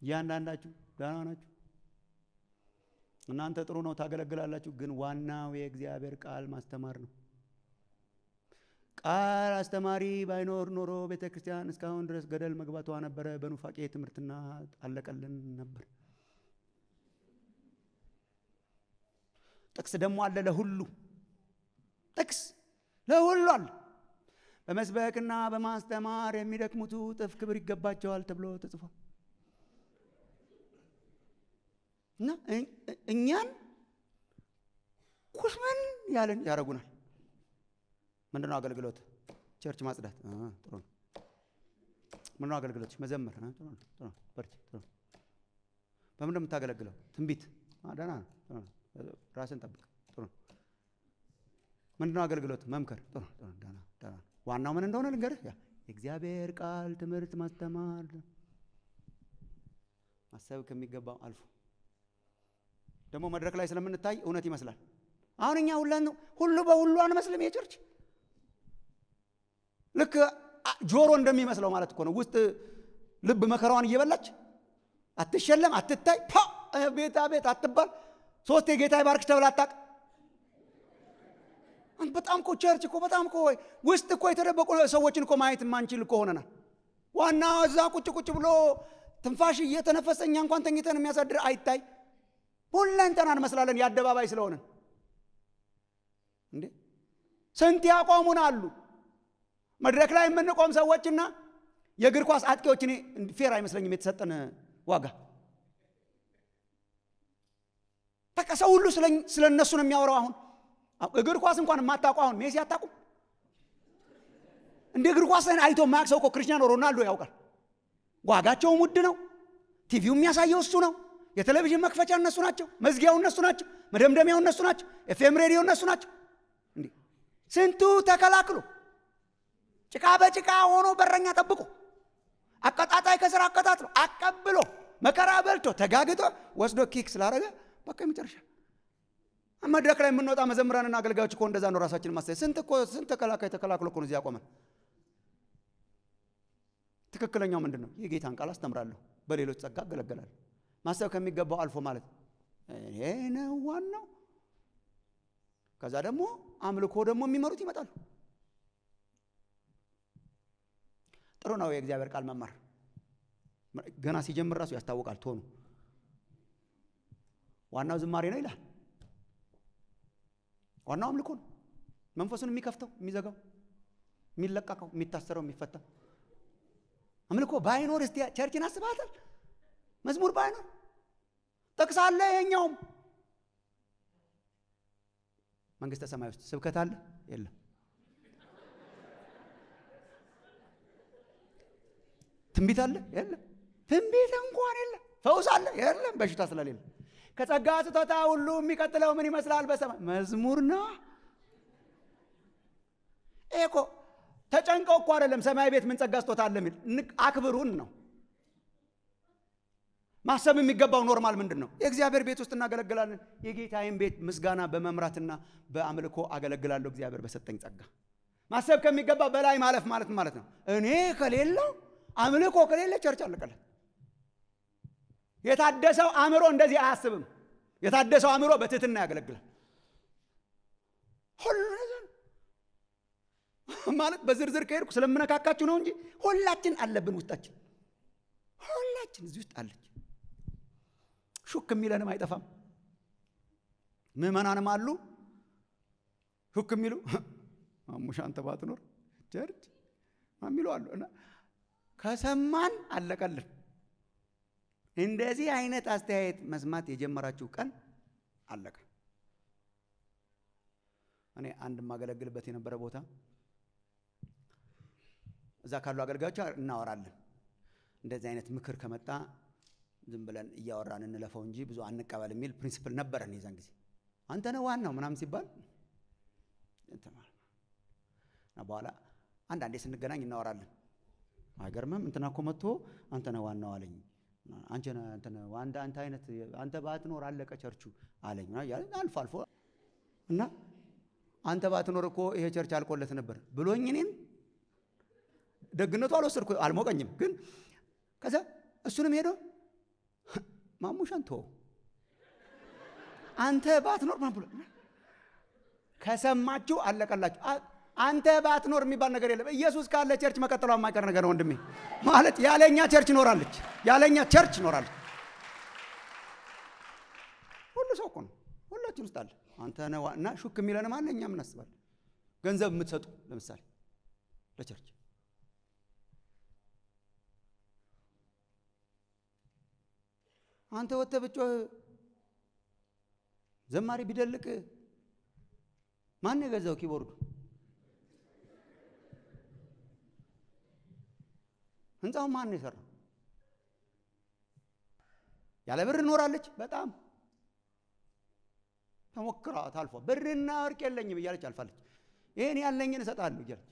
[SPEAKER 1] እያንዳንዳችሁ ደህና ናችሁ፣ እናንተ ጥሩ ነው ታገለግላላችሁ፣ ግን ዋናው የእግዚአብሔር ቃል ማስተማር ነው። ቃል አስተማሪ ባይኖር ኖሮ ቤተ ክርስቲያን እስካሁን ድረስ ገደል መግባቷ ነበረ። በኑፋቄ ትምህርትና አለቀልን ነበር። ጥቅስ ደግሞ አለ ለሁሉ ጥቅስ ለሁሉ አለ። በመስበክና በማስተማር የሚደክሙቱ እጥፍ ክብር ይገባቸዋል ተብሎ ተጽፏል። እና እኛን ኩስምን ያለን ያደረጉናል። ምንድነው አገልግሎት? ቸርች ማጽዳት ጥሩ ነው። ምንድነው አገልግሎት? መዘመር ጥሩ ነው። ነው። በርቺ። ጥሩ ነው። በምንድን የምታገለግለው? ትንቢት ደህና ነው። ራስን ጠብቅ። ጥሩ ነው። ምንድነው አገልግሎት? መምከር። ጥሩ ጥሩ፣ ደህና ደህና። ዋናው ምን እንደሆነ ልንገርህ። የእግዚአብሔር ቃል ትምህርት ማስተማር፣ ማሰብ ከሚገባው አልፎ ደግሞ መድረክ ላይ ስለምንታይ እውነት ይመስላል። አሁን እኛ ሁላን ሁሉ በሁሉ አንመስልም። የ church ልክ ጆሮ እንደሚመስለው ማለት እኮ ነው። ውስጥ ልብ መከራዋን እየበላች አትሸለም፣ አትታይ፣ ፓ ቤታ ቤት አትባል፣ ሶስት የጌታ ይባርክሽ ተብላ አታውቅ። በጣም እኮ church እኮ በጣም እኮ ውስጥ እኮ የተደበቁ ሰዎችን እኮ ማየት የማንችል እኮ ሆነናል። ዋና እዛ ቁጭ ቁጭ ብሎ ትንፋሽ እየተነፈሰ እኛ እንኳን ተኝተን የሚያሳድር አይታይ። ሁለንተና እንመስላለን የአደባባይ ስለሆንን እንዴ ስንት ያቆሙን አሉ። መድረክ ላይ የምንቆም ሰዎችና የእግር ኳስ አጥቂዎች እኔ fair አይመስለኝም የተሰጠን ዋጋ። በቃ ሰው ሁሉ ስለ እነሱ ነው የሚያወራው። አሁን እግር ኳስ እንኳን የማታውቁ አሁን ሜሲ አታውቁም። እንደ እግር ኳስ አይቶ የማያውቅ ሰው እኮ ክርስቲያኖ ሮናልዶ ያውቃል። ዋጋቸውም ውድ ነው። ቲቪው የሚያሳየው እሱ ነው። የቴሌቪዥን መክፈቻ እነሱ ናቸው። መዝጊያው እነሱ ናቸው። መደምደሚያው እነሱ ናቸው። ኤፍኤም ሬዲዮ እነሱ ናቸው። እንዴ ስንቱ ተከላክሎ ጭቃ በጭቃ ሆኖ በረኛ ጠብቆ አቀጣጣይ ከስራ አቀጣጥሎ አቀብሎ መከራ በልቶ ተጋግጦ ወስዶ kick ስላደረገ በቃ የመጨረሻ መድረክ ላይ የምንወጣ መዘምራንና አገልጋዮች እኮ እንደዛ ነው። ራሳችን ማስተያየት ስንት እኮ ስንት ተከላካይ ተከላክሎ እኮ ነው እዚህ ያቆመን። ትክክለኛው ምንድን ነው? የጌታን ቃል አስተምራለሁ፣ በሌሎች ጸጋ አገለግላለሁ። ማሰብ ከሚገባው አልፎ ማለት ይሄ ነው ዋናው። ከዛ ደግሞ አምልኮ ደግሞ የሚመሩት ይመጣሉ። ጥሩ ነው የእግዚአብሔር ቃል መማር። ገና ሲጀምር ራሱ ያስታውቃል ቶኑ። ዋናው ዝማሬ ነው ይላል። ዋናው አምልኮ ነው። መንፈሱን የሚከፍተው የሚዘጋው፣ የሚለቀቀው፣ የሚታሰረው፣ የሚፈታ አምልኮ ባይኖር እስቲ ቸርችን አስባታል። መዝሙር ባይኖር ጥቅስ አለ። ይሄኛውም መንግስተ ሰማይ ውስጥ ስብከት አለ የለም። ትንቢት አለ የለም። ትንቢት እንኳን የለም። ፈውስ አለ የለም። በሽታ ስለሌለ ከጸጋ ስጦታ ሁሉ የሚቀጥለው ምን ይመስላል? በሰማይ መዝሙር ነው። ይሄ እኮ ተጨንቀው እኮ አይደለም ሰማይ ቤት ምን ጸጋ ስጦታ አለ የሚል አክብሩን ነው። ማሰብ የሚገባው normal ምንድን ነው? የእግዚአብሔር ቤት ውስጥ እናገለግላለን። የጌታዬን ቤት ምስጋና በመምራትና በአምልኮ አገለግላለሁ እግዚአብሔር በሰጠኝ ጸጋ። ማሰብ ከሚገባ በላይ ማለፍ ማለት ማለት ነው። እኔ ከሌለው አምልኮ ከሌለ church አለቀለት። የታደሰው አእምሮ እንደዚህ አያስብም። የታደሰው አእምሮ በትህትና ያገለግላል። ሁሉ ማለት በዝርዝር ከሄድኩ ስለምነካካችሁ ነው እንጂ ሁላችን አለብን ውስጣችን፣ ሁላችን እዚህ ውስጥ አለች። ሹክ የሚለንም አይጠፋም። ምዕመናንም አሉ ሹክ የሚሉ ማሙሻ አንተ ባትኖር church የሚሉ አሉ ከሰማን አለቀልን። እንደዚህ አይነት አስተያየት መስማት የጀመራችሁ ቀን አለቀ። እኔ አንድ የማገለግልበት የነበረ ቦታ እዛ ካሉ አገልጋዮች እናወራለን። እንደዚህ አይነት ምክር ከመጣ ዝም ብለን እያወራን እንለፈው እንጂ ብዙ አንቀበል የሚል principle ነበረን የዛን ጊዜ። አንተ ነህ ዋናው ምናምን ሲባል በኋላ አንዳንዴ ስንገናኝ እናወራለን። አይገርምም? እንትና እኮ መጥቶ አንተ ነህ ዋናው አለኝ። አንተ አይነት አንተ ባትኖር አለቀ ቸርቹ አለኝ። አልፎ አልፎ እና አንተ ባትኖር እኮ ይሄ church አልቆለት ነበር ብሎኝ እኔን ደግነቱ አልወሰድኩ አልሞቀኝም። ግን ከዛ እሱንም ሄዶ ማሙሻን ቶ አንተ ባትኖር ማን ከሰማችሁ አለቀላችሁ። አንተ ባትኖር የሚባል ነገር የለም። ኢየሱስ ካለ church መቀጠሏ የማይቀር ነገር ነው ወንድሜ። ማለት ያለኛ church ኖራለች፣ ያለኛ church ኖራለች። ሁሉ ሰው እኮ ነው፣ ሁላችን ውስጥ አለ። አንተ ነህ እና ሹክ የሚለንም አለ። እኛም እናስባለን። ገንዘብ የምትሰጡ ለምሳሌ ለ church አንተ ወጥተህ ብጮህ ዘማሪ ቢደልቅ ማን የገዛው ኪቦርዱ? ህንፃውን ማን የሰራው? ያለ ብር እኖራለች። በጣም ተሞክራ ታልፏ። ብርና ወርቅ የለኝም እያለች አልፋለች። ይህን ያለኝን እሰጣለሁ እያለች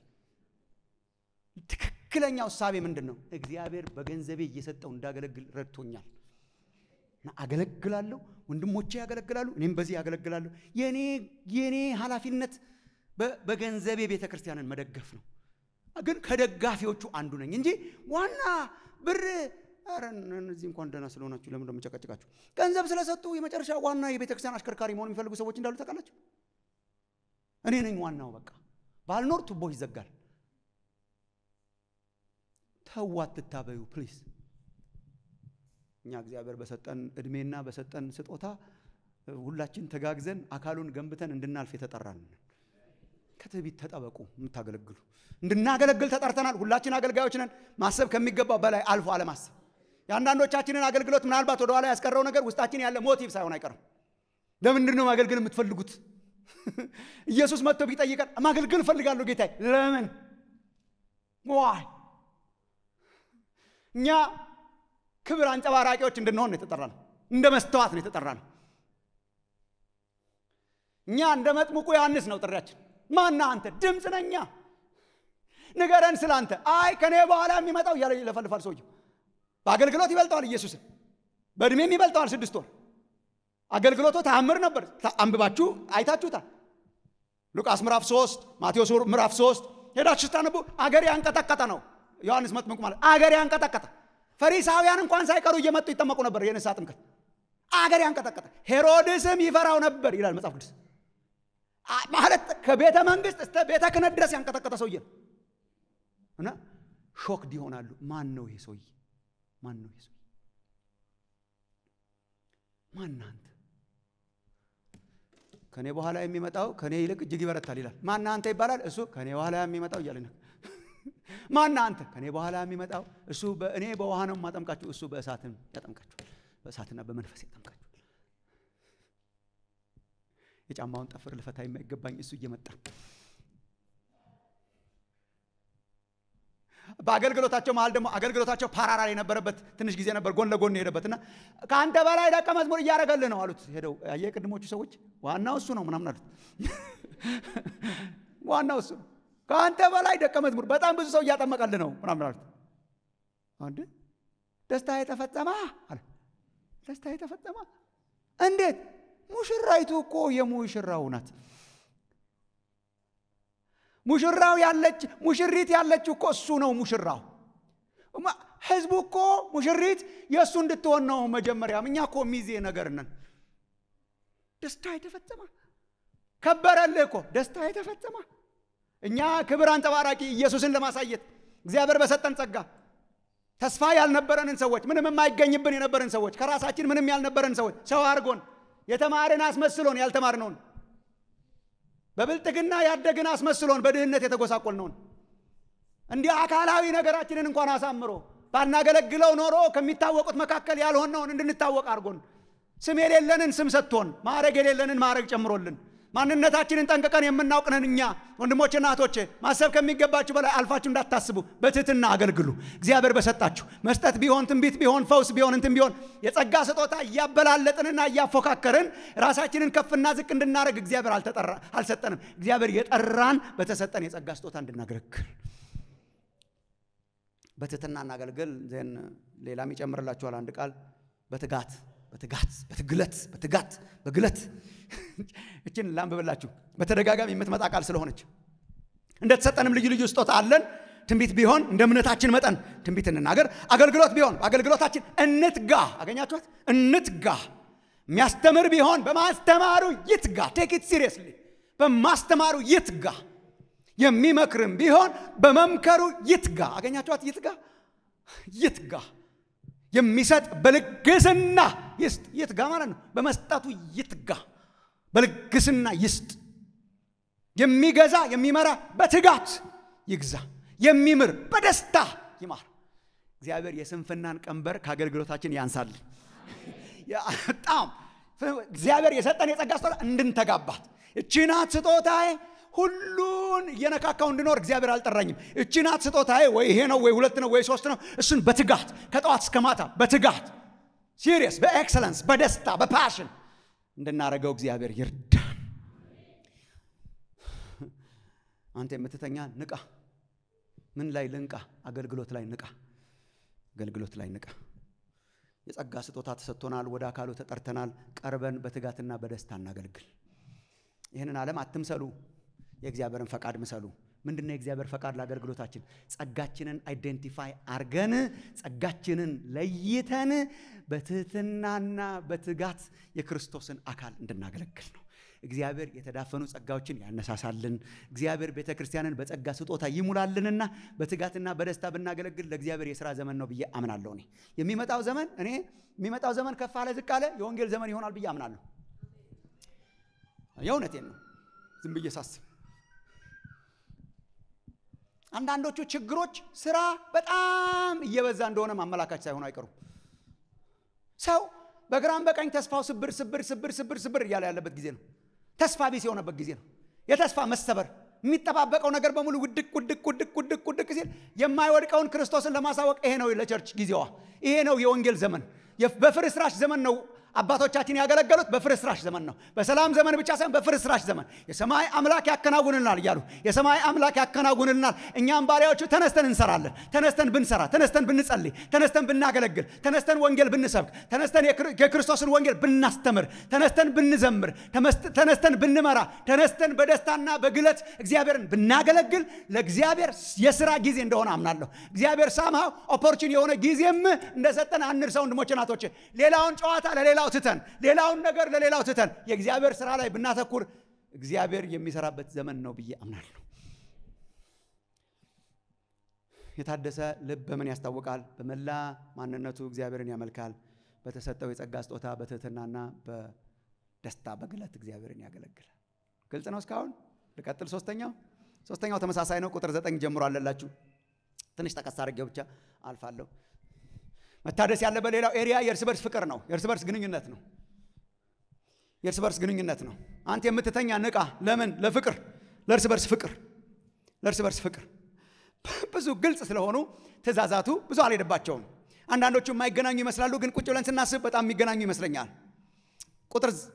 [SPEAKER 1] ትክክለኛው እሳቤ ምንድን ነው? እግዚአብሔር በገንዘቤ እየሰጠው እንዳገለግል ረድቶኛል እና አገለግላለሁ። ወንድሞቼ ያገለግላሉ፣ እኔም በዚህ ያገለግላለሁ። የኔ ኃላፊነት በገንዘቤ ቤተ ክርስቲያንን መደገፍ ነው። ግን ከደጋፊዎቹ አንዱ ነኝ እንጂ ዋና ብር ኧረ እነዚህ እንኳን ደህና ስለሆናችሁ ለምን እንደምጨቀጭቃችሁ ገንዘብ ስለሰጡ የመጨረሻ ዋና የቤተ ክርስቲያን አሽከርካሪ መሆን የሚፈልጉ ሰዎች እንዳሉ ታውቃላችሁ። እኔ ነኝ ዋናው። በቃ ባልኖር ቱቦ ይዘጋል። ተው አትታበዩ please። እኛ እግዚአብሔር በሰጠን እድሜና በሰጠን ስጦታ ሁላችን ተጋግዘን አካሉን ገንብተን እንድናልፍ የተጠራን ከትዕቢት ተጠበቁ። የምታገለግሉ እንድናገለግል ተጠርተናል። ሁላችን አገልጋዮች ነን። ማሰብ ከሚገባው በላይ አልፎ አለማሰብ የአንዳንዶቻችንን አገልግሎት ምናልባት ወደኋላ ያስቀረው ነገር ውስጣችን ያለ motive ሳይሆን አይቀርም። ለምንድን ነው ማገልገል የምትፈልጉት? ኢየሱስ መጥቶ ቢጠይቀን ማገልገል እፈልጋለሁ ጌታዬ። ለምን why እኛ ክብር አንጸባራቂዎች እንድንሆን ነው የተጠራነው። እንደ መስተዋት ነው የተጠራነው። እኛ እንደ መጥምቁ ዮሐንስ ነው ጥሪያችን። ማነህ አንተ ድምፅ ነኛ፣ ንገረን ስለ አንተ። አይ ከኔ በኋላ የሚመጣው እያለ ይለፈልፋል ሰውየው። በአገልግሎት ይበልጠዋል ኢየሱስን፣ በእድሜም ይበልጠዋል። ስድስት ወር አገልግሎቱ ተአምር ነበር። አንብባችሁ አይታችሁታል። ሉቃስ ምዕራፍ 3 ማቴዎስ ምዕራፍ 3 ሄዳችሁ ስታነቡ አገር ያንቀጠቀጠ ነው። ዮሐንስ መጥምቁ ማለት አገር ያንቀጠቀጠ ፈሪሳውያን እንኳን ሳይቀሩ እየመጡ ይጠመቁ ነበር። የንስሐ ጥምቀት አገር ያንቀጠቀጠ ሄሮድስም ይፈራው ነበር ይላል መጽሐፍ ቅዱስ። ማለት ከቤተ መንግስት እስከ ቤተ ክህነት ድረስ ያንቀጠቀጠ ሰውዬ ነው እና ሾክድ ይሆናሉ። ማን ነው ይሄ ሰውዬ? ማን ነው ይሄ ሰውዬ? ማን አንተ? ከኔ በኋላ የሚመጣው ከኔ ይልቅ እጅግ ይበረታል ይላል። ማን አንተ ይባላል። እሱ ከኔ በኋላ የሚመጣው እያለ ነው ማን አንተ? ከኔ በኋላ የሚመጣው እሱ እኔ በውሃ ነው የማጠምቃችሁ፣ እሱ በእሳትም ያጠምቃችኋል፣ በእሳትና በመንፈስ ያጠምቃችኋል። የጫማውን ጠፍር ልፈታ የማይገባኝ እሱ እየመጣ በአገልግሎታቸው መሀል ደግሞ አገልግሎታቸው ፓራራል የነበረበት ትንሽ ጊዜ ነበር፣ ጎን ለጎን የሄደበት እና ከአንተ በላይ ደቀ መዝሙር እያደረገልህ ነው አሉት። ሄደው አየህ፣ ቅድሞቹ ሰዎች ዋናው እሱ ነው ምናምን አሉት። ዋናው እሱ ነው ከአንተ በላይ ደቀ መዝሙር በጣም ብዙ ሰው እያጠመቀልህ ነው ምናምን አሉት። አንድ ደስታ የተፈጸመ አለ። ደስታ የተፈጸመ እንዴት? ሙሽራይቱ እኮ የሙሽራው ናት። ሙሽራው ያለች ሙሽሪት ያለችው እኮ እሱ ነው ሙሽራው። ህዝቡ እኮ ሙሽሪት የእሱ እንድትሆን ነው መጀመሪያም። እኛ እኮ ሚዜ ነገር ነን። ደስታ የተፈጸመ ከበረልህ እኮ ደስታ የተፈጸመ እኛ ክብር አንጸባራቂ ኢየሱስን ለማሳየት እግዚአብሔር በሰጠን ጸጋ ተስፋ ያልነበረንን ሰዎች ምንም የማይገኝብን የነበረን ሰዎች ከራሳችን ምንም ያልነበረን ሰዎች ሰው አድርጎን የተማርን አስመስሎን ያልተማርነውን በብልጥግና ያደግን አስመስሎን በድህነት የተጎሳቆልነውን እንዲህ አካላዊ ነገራችንን እንኳን አሳምሮ ባናገለግለው ኖሮ ከሚታወቁት መካከል ያልሆነውን እንድንታወቅ አድርጎን ስም የሌለንን ስም ሰጥቶን ማዕረግ የሌለንን ማዕረግ ጨምሮልን ማንነታችንን ጠንቅቀን የምናውቅ ነን። እኛ ወንድሞችና እህቶቼ ማሰብ ከሚገባችሁ በላይ አልፋችሁ እንዳታስቡ፣ በትህትና አገልግሉ። እግዚአብሔር በሰጣችሁ መስጠት ቢሆን ትንቢት ቢሆን ፈውስ ቢሆን እንትን ቢሆን የጸጋ ስጦታ እያበላለጥንና እያፎካከርን ራሳችንን ከፍና ዝቅ እንድናደርግ እግዚአብሔር አልሰጠንም። እግዚአብሔር የጠራን በተሰጠን የጸጋ ስጦታ እንድናገለግል በትህትና እናገልግል። ዜን ሌላም ይጨምርላችኋል አንድ ቃል በትጋት በትጋት በትግለት በትጋት በግለት እችን ላንብብላችሁ በተደጋጋሚ የምትመጣ ቃል ስለሆነች እንደተሰጠንም ልዩ ልዩ ስጦታ አለን። ትንቢት ቢሆን እንደ እምነታችን መጠን ትንቢት እንናገር። አገልግሎት ቢሆን በአገልግሎታችን እንትጋ። አገኛችኋት? እንትጋ። የሚያስተምር ቢሆን በማስተማሩ ይትጋ። take it seriously። በማስተማሩ ይትጋ። የሚመክርም ቢሆን በመምከሩ ይትጋ። አገኛችኋት? ይትጋ፣ ይትጋ የሚሰጥ በልግስና ይትጋ ማለት ነው። በመስጠቱ ይትጋ፣ በልግስና ይስጥ። የሚገዛ የሚመራ በትጋት ይግዛ። የሚምር በደስታ ይማር። እግዚአብሔር የስንፍናን ቀንበር ከአገልግሎታችን ያንሳል። በጣም እግዚአብሔር የሰጠን የጸጋ ስጦታ እንድንተጋባት እቺ ናት ስጦታዬ ሁሉን እየነካካው እንድኖር እግዚአብሔር አልጠራኝም። እቺ ናት ስጦታዬ፣ ወይ ይሄ ነው ወይ ሁለት ነው ወይ ሶስት ነው። እሱን በትጋት ከጠዋት እስከ ማታ በትጋት serious፣ በ excellence፣ በደስታ አንተ የምትተኛ ንቃ። ምን ላይ ልንቃ? አገልግሎት ላይ ንቃ። አገልግሎት ላይ ንቃ። የጸጋ ስጦታ ተሰጥቶናል። ወደ አካሉ ተጠርተናል። ቀርበን በትጋትና በደስታ እናገልግል። ይህንን ዓለም አትምሰሉ፣ የእግዚአብሔርን ፈቃድ ምሰሉ። ምንድነው የእግዚአብሔር ፈቃድ ለአገልግሎታችን? ጸጋችንን አይዴንቲፋይ አርገን ጸጋችንን ለይተን በትህትናና በትጋት የክርስቶስን አካል እንድናገለግል ነው። እግዚአብሔር የተዳፈኑ ጸጋዎችን ያነሳሳልን። እግዚአብሔር ቤተ ክርስቲያንን በጸጋ ስጦታ ይሙላልንና በትጋትና በደስታ ብናገለግል ለእግዚአብሔር የሥራ ዘመን ነው ብዬ አምናለሁ። እኔ የሚመጣው ዘመን እኔ የሚመጣው ዘመን ከፍ አለ ዝቅ አለ የወንጌል ዘመን ይሆናል ብዬ አምናለሁ። የእውነቴን ነው ዝም ብዬ ሳስብ አንዳንዶቹ ችግሮች ስራ በጣም እየበዛ እንደሆነ ማመላካች ሳይሆኑ አይቀሩም። ሰው በግራም በቀኝ ተስፋው ስብር ስብር ስብር ስብር ስብር እያለ ያለበት ጊዜ ነው። ተስፋ ቢስ የሆነበት ጊዜ ነው። የተስፋ መሰበር የሚጠባበቀው ነገር በሙሉ ውድቅ ውድቅ ውድቅ ውድቅ ውድቅ ሲል የማይወድቀውን ክርስቶስን ለማሳወቅ ይሄ ነው ለቸርች ጊዜዋ። ይሄ ነው የወንጌል ዘመን። በፍርስራሽ ዘመን ነው አባቶቻችን ያገለገሉት በፍርስራሽ ዘመን ነው። በሰላም ዘመን ብቻ ሳይሆን በፍርስራሽ ዘመን የሰማይ አምላክ ያከናውንልናል እያሉ የሰማይ አምላክ ያከናውንልናል። እኛም ባሪያዎቹ ተነስተን እንሰራለን። ተነስተን ብንሰራ፣ ተነስተን ብንጸልይ፣ ተነስተን ብናገለግል፣ ተነስተን ወንጌል ብንሰብክ፣ ተነስተን የክርስቶስን ወንጌል ብናስተምር፣ ተነስተን ብንዘምር፣ ተነስተን ብንመራ፣ ተነስተን በደስታና በግለት እግዚአብሔርን ብናገለግል ለእግዚአብሔር የስራ ጊዜ እንደሆነ አምናለሁ። እግዚአብሔር ሳምሃው ኦፖርቹን የሆነ ጊዜም እንደሰጠን አንርሳ ወንድሞቼ፣ እናቶቼ ሌላውን ጨዋታ ለሌላው ትተን ሌላውን ነገር ለሌላው ትተን የእግዚአብሔር ስራ ላይ ብናተኩር እግዚአብሔር የሚሰራበት ዘመን ነው ብዬ አምናለሁ። የታደሰ ልብ በምን ያስታውቃል? በመላ ማንነቱ እግዚአብሔርን ያመልካል። በተሰጠው የጸጋ ስጦታ በትህትናና በደስታ በግለት እግዚአብሔርን ያገለግላል። ግልጽ ነው እስካሁን። ልቀጥል። ሶስተኛው ሶስተኛው ተመሳሳይ ነው። ቁጥር ዘጠኝ ጀምሮ አለላችሁ። ትንሽ ጠቀስ አድርጌው ብቻ አልፋለሁ። መታደስ ያለበት ሌላው ኤሪያ የእርስ በርስ ፍቅር ነው። የእርስ በርስ ግንኙነት ነው። የእርስ በርስ ግንኙነት ነው። አንተ የምትተኛ ንቃ። ለምን? ለፍቅር፣ ለእርስ በርስ ፍቅር፣ ለእርስ በርስ ፍቅር። ብዙ ግልጽ ስለሆኑ ትእዛዛቱ ብዙ አልሄደባቸውም። አንዳንዶቹ የማይገናኙ ይመስላሉ፣ ግን ቁጭ ብለን ስናስብ በጣም የሚገናኙ ይመስለኛል።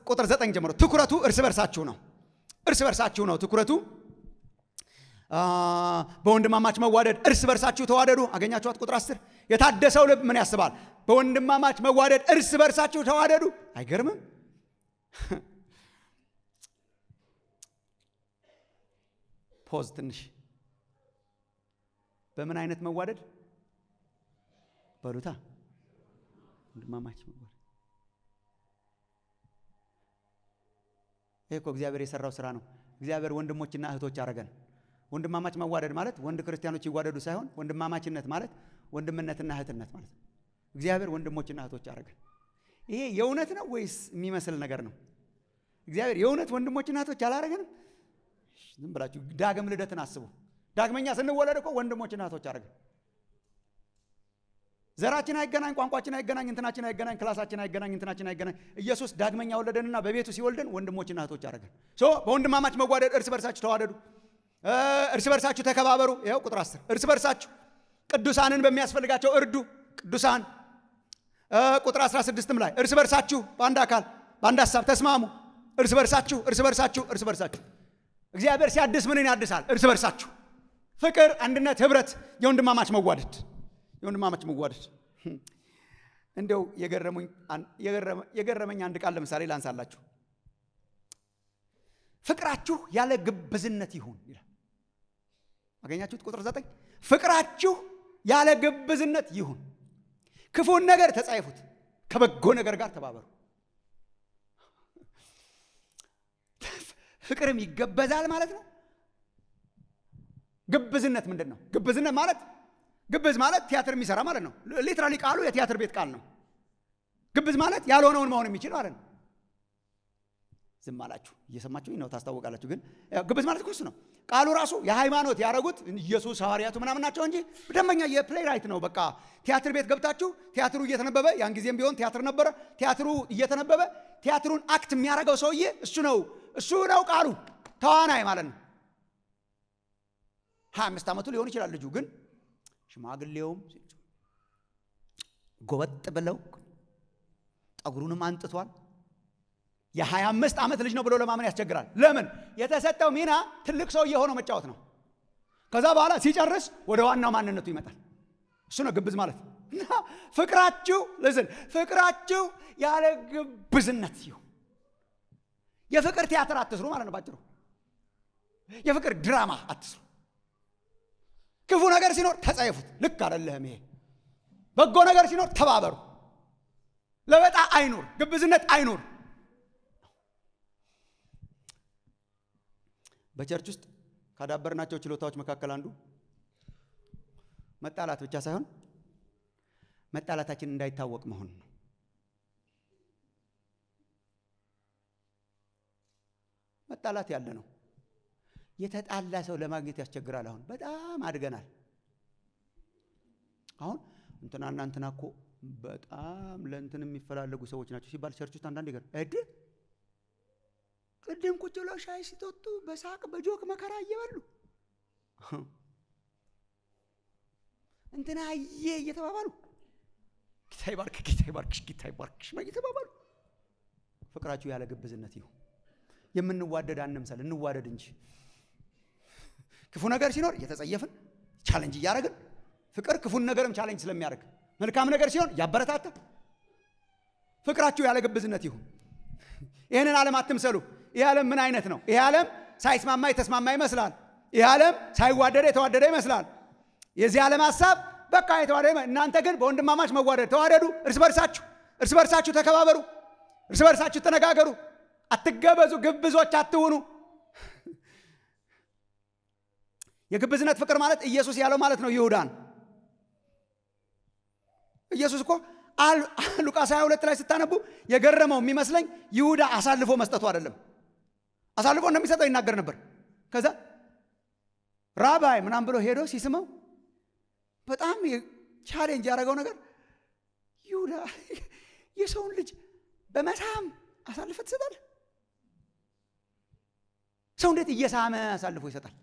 [SPEAKER 1] ቁጥር ዘጠኝ ጀምሮ ትኩረቱ እርስ በርሳችሁ ነው። እርስ በርሳችሁ ነው ትኩረቱ። በወንድማማች መዋደድ እርስ በርሳችሁ ተዋደዱ። አገኛችኋት? ቁጥር አስር የታደሰው ልብ ምን ያስባል? በወንድማማች መዋደድ እርስ በርሳችሁ ተዋደዱ። አይገርምም? ፖዝ ትንሽ። በምን አይነት መዋደድ በሉታ? ወንድማማች መዋደድ። ይህ እኮ እግዚአብሔር የሰራው ስራ ነው። እግዚአብሔር ወንድሞችና እህቶች አረገን። ወንድማማች መዋደድ ማለት ወንድ ክርስቲያኖች ይዋደዱ ሳይሆን ወንድማማችነት ማለት ወንድምነትና እህትነት ማለት ነው። እግዚአብሔር ወንድሞችና እህቶች አደረገን። ይሄ የእውነት ነው ወይስ የሚመስል ነገር ነው? እግዚአብሔር የእውነት ወንድሞችና እህቶች አላረገንም? ዝም ብላችሁ ዳግም ልደትን አስቡ። ዳግመኛ ስንወለድ እኮ ወንድሞችና እህቶች አደረገን። ዘራችን አይገናኝ፣ ቋንቋችን አይገናኝ፣ እንትናችን አይገናኝ፣ ክላሳችን አይገናኝ፣ እንትናችን አይገናኝ። ኢየሱስ ዳግመኛ ወለደንና በቤቱ ሲወልደን ወንድሞችና እህቶች አደረገን። በወንድማማች መዋደድ እርስ በርሳችሁ ተዋደዱ እርስ በርሳችሁ ተከባበሩ። ይኸው ቁጥር አስር እርስ በርሳችሁ ቅዱሳንን በሚያስፈልጋቸው እርዱ። ቅዱሳን ቁጥር 16ም ላይ እርስ በርሳችሁ በአንድ አካል በአንድ ሀሳብ ተስማሙ። እርስ በርሳችሁ እርስ በርሳችሁ እርስ በርሳችሁ እግዚአብሔር ሲያድስ ምንን ያድሳል? እርስ በርሳችሁ ፍቅር፣ አንድነት፣ ህብረት፣ የወንድማማች መዋደድ የወንድማማች መዋደድ። እንደው የገረመኝ አንድ ቃል ለምሳሌ ላንሳላችሁ። ፍቅራችሁ ያለ ግብዝነት ይሁን ይላል። አገኛችሁት? ቁጥር ዘጠኝ ፍቅራችሁ ያለ ግብዝነት ይሁን፣ ክፉን ነገር ተጻይፉት፣ ከበጎ ነገር ጋር ተባበሩ። ፍቅርም ይገበዛል ማለት ነው። ግብዝነት ምንድን ነው? ግብዝነት ማለት ግብዝ ማለት ቲያትር የሚሰራ ማለት ነው። ሊትራሊ ቃሉ የቲያትር ቤት ቃል ነው። ግብዝ ማለት ያልሆነውን መሆን የሚችል ማለት ነው። ዝም አላችሁ፣ እየሰማችሁኝ ነው፣ ታስታውቃላችሁ። ግን ግብዝ ማለት እኮ እሱ ነው። ቃሉ ራሱ የሃይማኖት ያደረጉት ኢየሱስ ሐዋርያቱ ምናምን ናቸው እንጂ ደንበኛ የ play ነው። በቃ ቲያትር ቤት ገብታችሁ ቲያትሩ እየተነበበ ያን ጊዜም ቢሆን ቲያትር ነበረ። ቲያትሩ እየተነበበ ቲያትሩን act የሚያደርገው ሰውዬ እሱ ነው። እሱ ነው ቃሉ ተዋናይ ማለት ነው። ሀያ አምስት ዓመቱ ሊሆን ይችላል ልጁ ግን ሽማግሌውም ጎበጥ ብለው ጠጉሩንም አንጥቷል። የሀያ አምስት ዓመት ልጅ ነው ብሎ ለማመን ያስቸግራል። ለምን? የተሰጠው ሚና ትልቅ ሰውዬ ሆኖ መጫወት ነው። ከዛ በኋላ ሲጨርስ ወደ ዋናው ማንነቱ ይመጣል። እሱ ነው ግብዝ ማለት እና ፍቅራችሁ ልስን ፍቅራችሁ ያለ ግብዝነት ይሁን። የፍቅር ቲያትር አትስሩ ማለት ነው ባጭሩ። የፍቅር ድራማ አትስሩ። ክፉ ነገር ሲኖር ተጸየፉት። ልክ አይደለህም ይሄ። በጎ ነገር ሲኖር ተባበሩ። ለበጣ አይኑር፣ ግብዝነት አይኑር። በቸርች ውስጥ ካዳበርናቸው ችሎታዎች መካከል አንዱ መጣላት ብቻ ሳይሆን መጣላታችን እንዳይታወቅ መሆን ነው። መጣላት ያለ ነው። የተጣላ ሰው ለማግኘት ያስቸግራል። አሁን በጣም አድገናል። አሁን እንትናና እንትና እኮ በጣም ለእንትን የሚፈላለጉ ሰዎች ናቸው ሲባል church ውስጥ አንዳንድ ይገር ቅድም ቁጭ ብለው ሻይ ሲጠጡ በሳቅ በ joke መከራ እየበሉ እንትና አየ እየተባባሉ ጌታ ይባርክ፣ ጌታ ይባርክሽ፣ ጌታ ይባርክሽ እየተባባሉ ፍቅራችሁ ያለ ግብዝነት ይሁን። የምንዋደድ አንምሰል፣ እንዋደድ እንጂ ክፉ ነገር ሲኖር እየተጸየፍን challenge እያደረግን ፍቅር ክፉን ነገርም challenge ስለሚያደርግ መልካም ነገር ሲሆን ያበረታታ። ፍቅራችሁ ያለ ግብዝነት ይሁን። ይህንን ዓለም አትምሰሉ። ይህ ዓለም ምን አይነት ነው? ይህ ዓለም ሳይስማማ የተስማማ ይመስላል። ይህ ዓለም ሳይዋደደ የተዋደደ ይመስላል። የዚህ ዓለም ሀሳብ በቃ የተዋደደ እናንተ ግን በወንድማማች መዋደድ ተዋደዱ። እርስ በርሳችሁ እርስ በርሳችሁ ተከባበሩ። እርስ በርሳችሁ ተነጋገሩ። አትገበዙ፣ ግብዞች አትሁኑ። የግብዝነት ፍቅር ማለት ኢየሱስ ያለው ማለት ነው። ይሁዳን ኢየሱስ እኮ ሉቃስ 22 ላይ ስታነቡ የገረመው የሚመስለኝ ይሁዳ አሳልፎ መስጠቱ አይደለም። አሳልፎ እንደሚሰጠው ይናገር ነበር። ከዛ ራባይ ምናምን ብሎ ሄዶ ሲስመው በጣም challenge ያደረገው ነገር ይሁዳ የሰውን ልጅ በመሳም አሳልፈ ትሰጣል። ሰው እንዴት እየሳመ አሳልፎ ይሰጣል?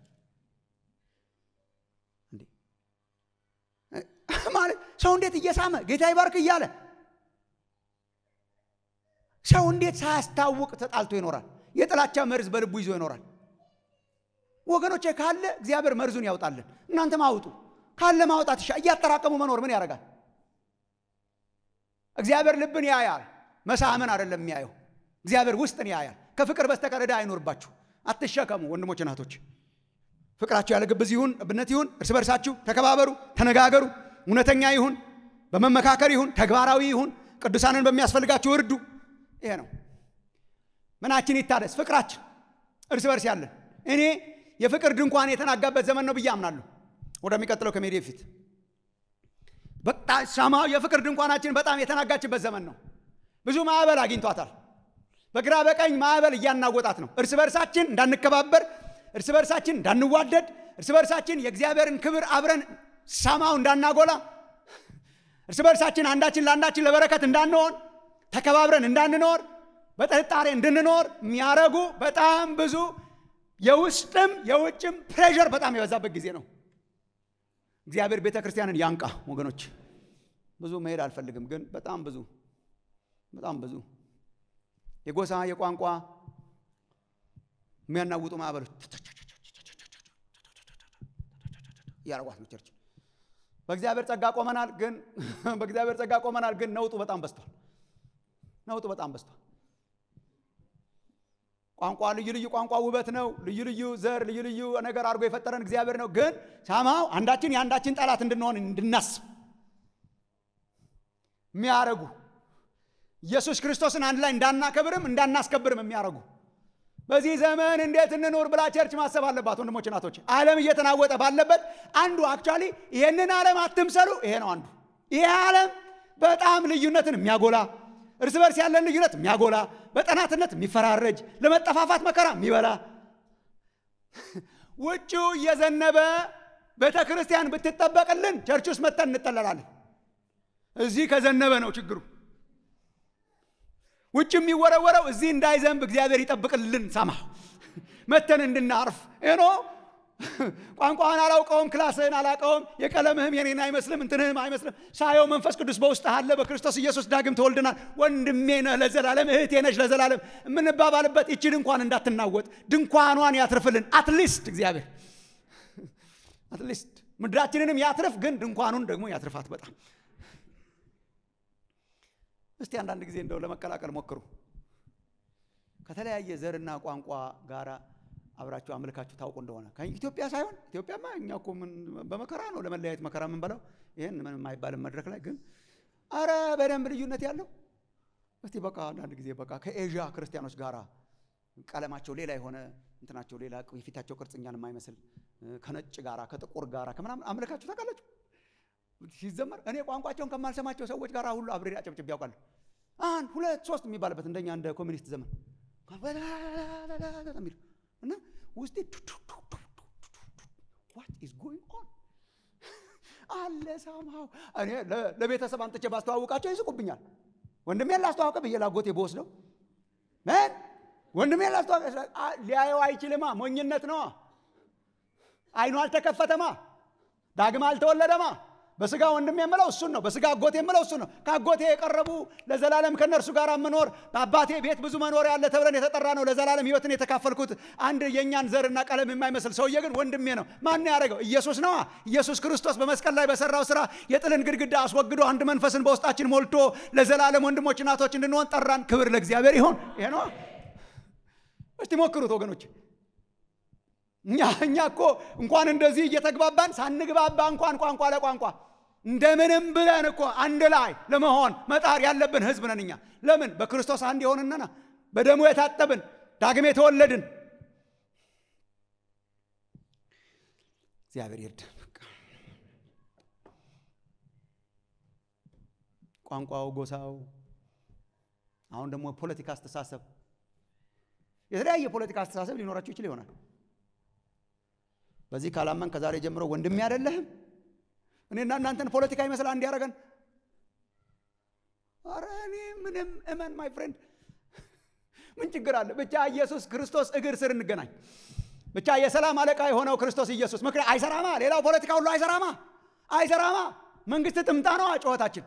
[SPEAKER 1] ማለት ሰው እንዴት እየሳመ ጌታ ይባርክ እያለ ሰው እንዴት ሳያስታውቅ ተጣልቶ ይኖራል? የጥላቻ መርዝ በልቡ ይዞ ይኖራል። ወገኖቼ ካለ እግዚአብሔር መርዙን ያውጣልን። እናንተም አውጡ። ካለ ማውጣት ይሻ እያጠራቀሙ መኖር ምን ያደርጋል? እግዚአብሔር ልብን ያያል፣ መሳምን አይደለም የሚያየው። እግዚአብሔር ውስጥን ያያል። ከፍቅር በስተቀር ዕዳ አይኖርባችሁ። አትሸከሙ ወንድሞች፣ እናቶች። ፍቅራችሁ ያለ ግብዝ ይሁን፣ እብነት ይሁን። እርስ በርሳችሁ ተከባበሩ፣ ተነጋገሩ። እውነተኛ ይሁን፣ በመመካከር ይሁን፣ ተግባራዊ ይሁን። ቅዱሳንን በሚያስፈልጋችሁ እርዱ። ይሄ ነው። ምናችን ይታደስ? ፍቅራችን እርስ በርስ ያለን። እኔ የፍቅር ድንኳን የተናጋበት ዘመን ነው ብዬ አምናለሁ። ወደሚቀጥለው ከሜዲ ፊት ሰማው የፍቅር ድንኳናችን በጣም የተናጋችበት ዘመን ነው። ብዙ ማዕበል አግኝቷታል። በግራ በቀኝ ማዕበል እያናወጣት ነው። እርስ በርሳችን እንዳንከባበር፣ እርስ በርሳችን እንዳንዋደድ፣ እርስ በርሳችን የእግዚአብሔርን ክብር አብረን ሰማው እንዳናጎላ፣ እርስ በርሳችን አንዳችን ለአንዳችን ለበረከት እንዳንሆን፣ ተከባብረን እንዳንኖር፣ በጥርጣሬ እንድንኖር የሚያረጉ በጣም ብዙ የውስጥም የውጭም pressure በጣም የበዛበት ጊዜ ነው። እግዚአብሔር ቤተ ክርስቲያንን ያንቃ ወገኖች። ብዙ መሄድ አልፈልግም፣ ግን በጣም ብዙ በጣም ብዙ የጎሳ የቋንቋ የሚያናውጡ ማዕበሎች እያረጓት ነው church። በእግዚአብሔር ጸጋ ቆመናል፣ ግን በእግዚአብሔር ጸጋ ቆመናል፣ ግን ነውጡ በጣም በዝቷል። ነውጡ በጣም በዝቷል። ቋንቋ ልዩ ልዩ ቋንቋ ውበት ነው። ልዩ ልዩ ዘር ልዩ ልዩ ነገር አድርጎ የፈጠረን እግዚአብሔር ነው። ግን ሳማው አንዳችን የአንዳችን ጠላት እንድንሆን እንድናስብ የሚያረጉ ኢየሱስ ክርስቶስን አንድ ላይ እንዳናከብርም እንዳናስከብርም የሚያረጉ በዚህ ዘመን እንዴት እንኖር ብላ church ማሰብ አለባት። ወንድሞች እናቶች፣ ዓለም እየተናወጠ ባለበት አንዱ actually ይህንን ዓለም አትምሰሉ። ይሄ ነው አንዱ። ይሄ ዓለም በጣም ልዩነትን የሚያጎላ እርስ በርስ ያለን ልዩነት የሚያጎላ በጠላትነት የሚፈራረጅ ለመጠፋፋት መከራ የሚበላ ውጭው እየዘነበ ቤተ ክርስቲያን ብትጠበቅልን church ውስጥ መጥተን እንጠለላለን። እዚህ ከዘነበ ነው ችግሩ። ውጭ የሚወረወረው እዚህ እንዳይዘንብ እግዚአብሔር ይጠብቅልን። ሰማ መጥተን እንድናርፍ ኖ ቋንቋህን አላውቀውም፣ class ህን አላውቀውም፣ የቀለምህም የኔን አይመስልም፣ እንትንህም አይመስልም። ሳየው መንፈስ ቅዱስ በውስጥ አለ። በክርስቶስ ኢየሱስ ዳግም ተወልድናል። ወንድሜ ነህ ለዘላለም፣ እህቴ ነሽ ለዘላለም የምንባባልበት ይቺ ድንኳን እንዳትናወጥ ድንኳኗን ያትርፍልን። at least እግዚአብሔር at least ምድራችንንም ያትርፍ፣ ግን ድንኳኑን ደግሞ ያትርፋት በጣም እስቲ አንዳንድ ጊዜ እንደው ለመቀላቀል ሞክሩ። ከተለያየ ዘርና ቋንቋ ጋር አብራችሁ አምልካችሁ ታውቁ እንደሆነ ኢትዮጵያ ሳይሆን ኢትዮጵያማ እኛ እኮ በመከራ ነው ለመለያየት መከራ የምንበላው። ይህን ምንም የማይባልም መድረክ ላይ ግን አረ በደንብ ልዩነት ያለው እስቲ በቃ አንዳንድ ጊዜ በቃ ከኤዥያ ክርስቲያኖች ጋር ቀለማቸው ሌላ የሆነ እንትናቸው ሌላ የፊታቸው ቅርጽ እኛን የማይመስል ከነጭ ጋራ ከጥቁር ጋራ ከምናምን አምልካችሁ ታውቃላችሁ። ሲዘመር እኔ ቋንቋቸውን ከማልሰማቸው ሰዎች ጋር ሁሉ አብሬ አጨብጭቤ ያውቃለሁ። አንድ ሁለት ሶስት የሚባልበት እንደኛ እንደ ኮሚኒስት ዘመን የሚሉ እና ውስጤ ዋት ኢዝ ጎይንግ ኦን አለ ሳምሃው እኔ ለቤተሰብ አንጥቼ ባስተዋውቃቸው ይስቁብኛል። ወንድሜን ላስተዋወቀ ብዬ ላጎቴ በወስደው ምን ወንድሜን ሊያየው አይችልማ። ሞኝነት ነዋ። አይኑ አልተከፈተማ። ዳግም አልተወለደማ። በስጋ ወንድም የምለው እሱን ነው። በስጋ አጎቴ የምለው እሱን ነው። ከአጎቴ የቀረቡ ለዘላለም ከነርሱ ጋር የምኖር በአባቴ ቤት ብዙ መኖሪያ ያለ ተብለን የተጠራ ነው። ለዘላለም ሕይወትን የተካፈልኩት አንድ የእኛን ዘርና ቀለም የማይመስል ሰውዬ ግን ወንድሜ ነው። ማን ያደረገው? ኢየሱስ ነዋ። ኢየሱስ ክርስቶስ በመስቀል ላይ በሰራው ስራ የጥልን ግድግዳ አስወግዶ አንድ መንፈስን በውስጣችን ሞልቶ ለዘላለም ወንድሞች እናቶች እንድንሆን ጠራን። ክብር ለእግዚአብሔር ይሆን። ይሄ ነዋ። እስቲ ሞክሩት ወገኖች። እኛ እኛ እኮ እንኳን እንደዚህ እየተግባባን ሳንግባባ እንኳን ቋንቋ ለቋንቋ እንደምንም ብለን እኮ አንድ ላይ ለመሆን መጣር ያለብን ህዝብ ነን እኛ። ለምን? በክርስቶስ አንድ የሆንና በደሙ የታጠብን ዳግም የተወለድን። እግዚአብሔር ይርዳን። ቋንቋው፣ ጎሳው፣ አሁን ደግሞ ፖለቲካ አስተሳሰብ፣ የተለያየ ፖለቲካ አስተሳሰብ ሊኖራቸው ይችል ይሆናል። በዚህ ካላመን ከዛሬ ጀምሮ ወንድሜ አይደለህም እኔና እናንተን ፖለቲካ ይመስል አንድ ያደረገን። አረ እኔ ምንም እመን my friend ምን ችግር አለ? ብቻ ኢየሱስ ክርስቶስ እግር ስር እንገናኝ። ብቻ የሰላም አለቃ የሆነው ክርስቶስ ኢየሱስ ምክር አይሰራማ። ሌላው ፖለቲካ ሁሉ አይሰራማ፣ አይሰራማ። መንግስት ጥምጣ ነዋ ጩኸታችን።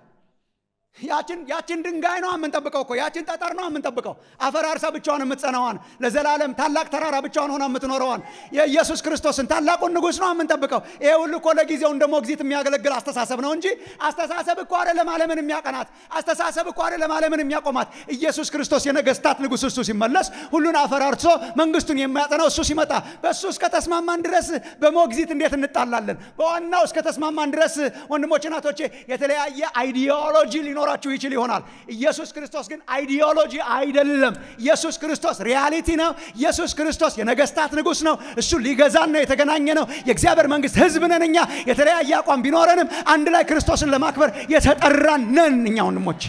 [SPEAKER 1] ያችን ያችን ድንጋይ ነው የምንጠብቀው እኮ ያችን ጠጠር ነው የምንጠብቀው። አፈራርሳ ብቻዋን የምትጸናዋን ለዘላለም ታላቅ ተራራ ብቻዋን ሆና የምትኖረዋን የኢየሱስ ክርስቶስን ታላቁን ንጉሥ ነው የምንጠብቀው። ይሄ ሁሉ እኮ ለጊዜው እንደ ሞግዚት የሚያገለግል አስተሳሰብ ነው እንጂ አስተሳሰብ እኮ አይደለም ዓለምን የሚያቀናት። አስተሳሰብ እኮ አይደለም ዓለምን የሚያቆማት። ኢየሱስ ክርስቶስ የነገስታት ንጉሥ እሱ ሲመለስ ሁሉን አፈራርሶ መንግስቱን የሚያጠናው እሱ ሲመጣ በእሱ እስከ ተስማማን ድረስ በሞግዚት እንዴት እንጣላለን? በዋናው እስከ ተስማማን ድረስ ወንድሞች እናቶቼ የተለያየ ideology ሊኖ ሊኖራችሁ ይችል ይሆናል። ኢየሱስ ክርስቶስ ግን ideology አይደለም። ኢየሱስ ክርስቶስ reality ነው። ኢየሱስ ክርስቶስ የነገስታት ንጉሥ ነው። እሱ ሊገዛን ነው የተገናኘ ነው። የእግዚአብሔር መንግስት ህዝብ ነን እኛ። የተለያየ አቋም ቢኖረንም አንድ ላይ ክርስቶስን ለማክበር የተጠራን ነን እኛ ወንድሞች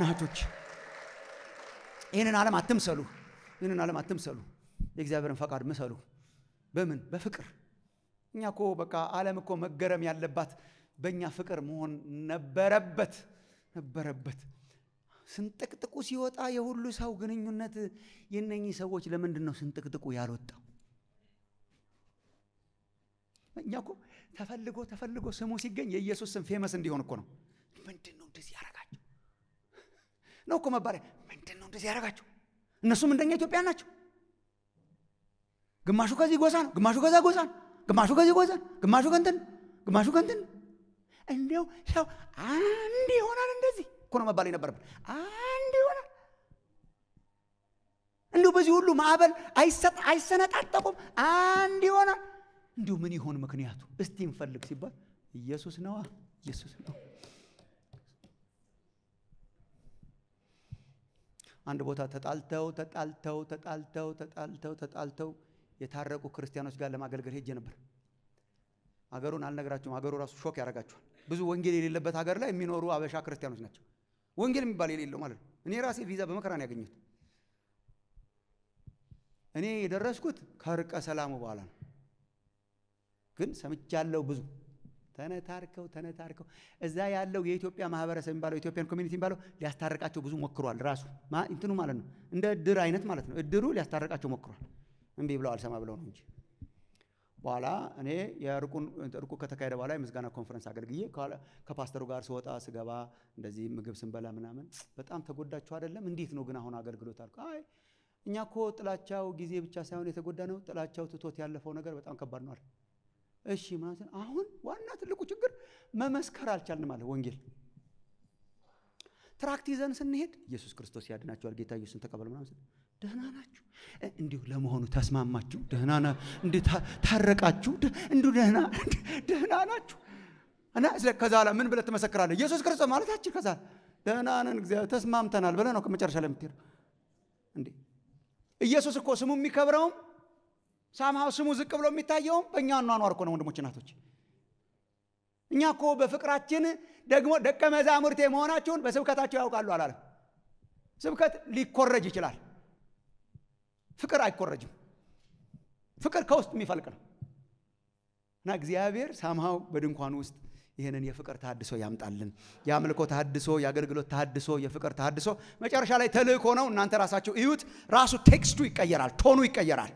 [SPEAKER 1] እናቶች። ይህንን ዓለም አትምሰሉ። ይህንን ዓለም አትምሰሉ። የእግዚአብሔርን ፈቃድ ምሰሉ። በምን በፍቅር እኛ እኮ በቃ ዓለም እኮ መገረም ያለባት በእኛ ፍቅር መሆን ነበረበት ነበረበት። ስንጥቅጥቁ ሲወጣ የሁሉ ሰው ግንኙነት የነኚህ ሰዎች ለምንድን ነው ስንጥቅጥቁ ያልወጣው? እኛ እኮ ተፈልጎ ተፈልጎ ስሙ ሲገኝ የኢየሱስ ስም ፌመስ እንዲሆን እኮ ነው። ምንድን ነው እንደዚህ ያደረጋቸው ነው እኮ መባሪያ። ምንድን ነው እንደዚህ ያደረጋቸው? እነሱም እንደኛ ኢትዮጵያ ናቸው። ግማሹ ከዚህ ጎሳ ነው፣ ግማሹ ከዛ ጎሳ ነው፣ ግማሹ ከዚህ ጎሳ ነው፣ ግማሹ ከንትን ግማሹ ከንትን እንዲያው ሰው አንድ ይሆናል። እንደዚህ እኮ ነው መባል የነበረብን። አንድ ይሆናል። እንዲሁ በዚህ ሁሉ ማዕበል አይሰነጣጠቁም። አንድ ይሆናል። እንዲሁ ምን ይሆን ምክንያቱ? እስቲ እንፈልግ ሲባል ኢየሱስ ነዋ። ኢየሱስ ነው። አንድ ቦታ ተጣልተው ተጣልተው ተጣልተው ተጣልተው ተጣልተው የታረቁ ክርስቲያኖች ጋር ለማገልገል ሄጄ ነበር። አገሩን አልነግራችሁም። አገሩ ራሱ shock ያደርጋችኋል። ብዙ ወንጌል የሌለበት ሀገር ላይ የሚኖሩ አበሻ ክርስቲያኖች ናቸው። ወንጌል የሚባል የሌለው ማለት ነው። እኔ ራሴ ቪዛ በመከራ ነው ያገኘሁት። እኔ የደረስኩት ከእርቀ ሰላሙ በኋላ ነው። ግን ሰምቻለሁ ብዙ ተነታርከው ተነታርከው እዛ ያለው የኢትዮጵያ ማህበረሰብ የሚባለው Ethiopian community የሚባለው ሊያስታርቃቸው ብዙ ሞክሯል። ራሱ እንትኑ ማለት ነው እንደ እድር አይነት ማለት ነው። እድሩ ሊያስታርቃቸው ሞክሯል። እምቢ ብለው አልሰማ ብለው ነው እንጂ በኋላ እኔ የእርቁን እርቁ ከተካሄደ በኋላ የምስጋና ኮንፈረንስ አገልግዬ ከፓስተሩ ጋር ስወጣ ስገባ እንደዚህ ምግብ ስንበላ ምናምን በጣም ተጎዳችሁ አይደለም? እንዴት ነው ግን አሁን አገልግሎት አልኩ። አይ እኛ እኮ ጥላቻው ጊዜ ብቻ ሳይሆን የተጎዳ ነው፣ ጥላቻው ትቶት ያለፈው ነገር በጣም ከባድ ነው አለ። እሺ ነው። አሁን ዋና ትልቁ ችግር መመስከር አልቻልንም አለ ወንጌል ትራክት ይዘን ስንሄድ ኢየሱስ ክርስቶስ ያድናቸዋል፣ ጌታ ኢየሱስን ተቀበል ምናምን ደህና ናችሁ፣ እንዲሁ ለመሆኑ ተስማማችሁ፣ ደህና ና ታረቃችሁ፣ እንዲሁ ደህና ደህና ናችሁ እና ከዛ ላ ምን ብለህ ትመሰክራለህ? ኢየሱስ ክርስቶስ ማለታችን ከዛ ደህና ነን እግዚአብሔር ተስማምተናል ብለህ ነው ከመጨረሻ ላይ የምትሄደው። እንዴ ኢየሱስ እኮ ስሙ የሚከብረውም ሳምሃው ስሙ ዝቅ ብሎ የሚታየውም በእኛ አኗኗር እኮ ነው ወንድሞች እናቶች። እኛ እኮ በፍቅራችን ደግሞ ደቀ መዛሙርቴ መሆናችሁን በስብከታቸው ያውቃሉ አላለም። ስብከት ሊኮረጅ ይችላል። ፍቅር አይኮረጅም። ፍቅር ከውስጥ የሚፈልቅ ነው እና እግዚአብሔር somehow በድንኳኑ ውስጥ ይህንን የፍቅር ተሃድሶ ያምጣልን። የአምልኮ ተሃድሶ፣ የአገልግሎት ተሃድሶ፣ የፍቅር ተሃድሶ መጨረሻ ላይ ተልእኮ ነው። እናንተ ራሳችሁ እዩት። ራሱ text ኡ ይቀየራል፣ tone ኑ ይቀየራል።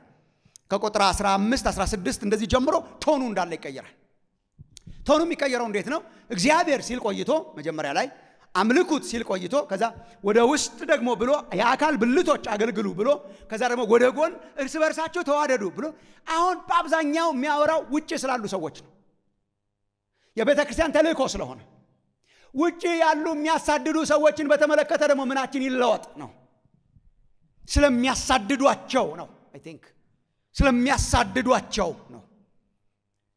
[SPEAKER 1] ከቁጥር 15 16 እንደዚህ ጀምሮ ቶኑ እንዳለ ይቀየራል። ቶኑ የሚቀየረው እንዴት ነው? እግዚአብሔር ሲል ቆይቶ መጀመሪያ ላይ አምልኩት ሲል ቆይቶ ከዛ ወደ ውስጥ ደግሞ ብሎ የአካል ብልቶች አገልግሉ ብሎ ከዛ ደግሞ ወደ ጎን እርስ በርሳቸው ተዋደዱ ብሎ አሁን በአብዛኛው የሚያወራው ውጭ ስላሉ ሰዎች ነው። የቤተ ክርስቲያን ተልእኮ ስለሆነ ውጭ ያሉ የሚያሳድዱ ሰዎችን በተመለከተ ደግሞ ምናችን ይለወጥ ነው። ስለሚያሳድዷቸው ነው። I think ስለሚያሳድዷቸው ነው።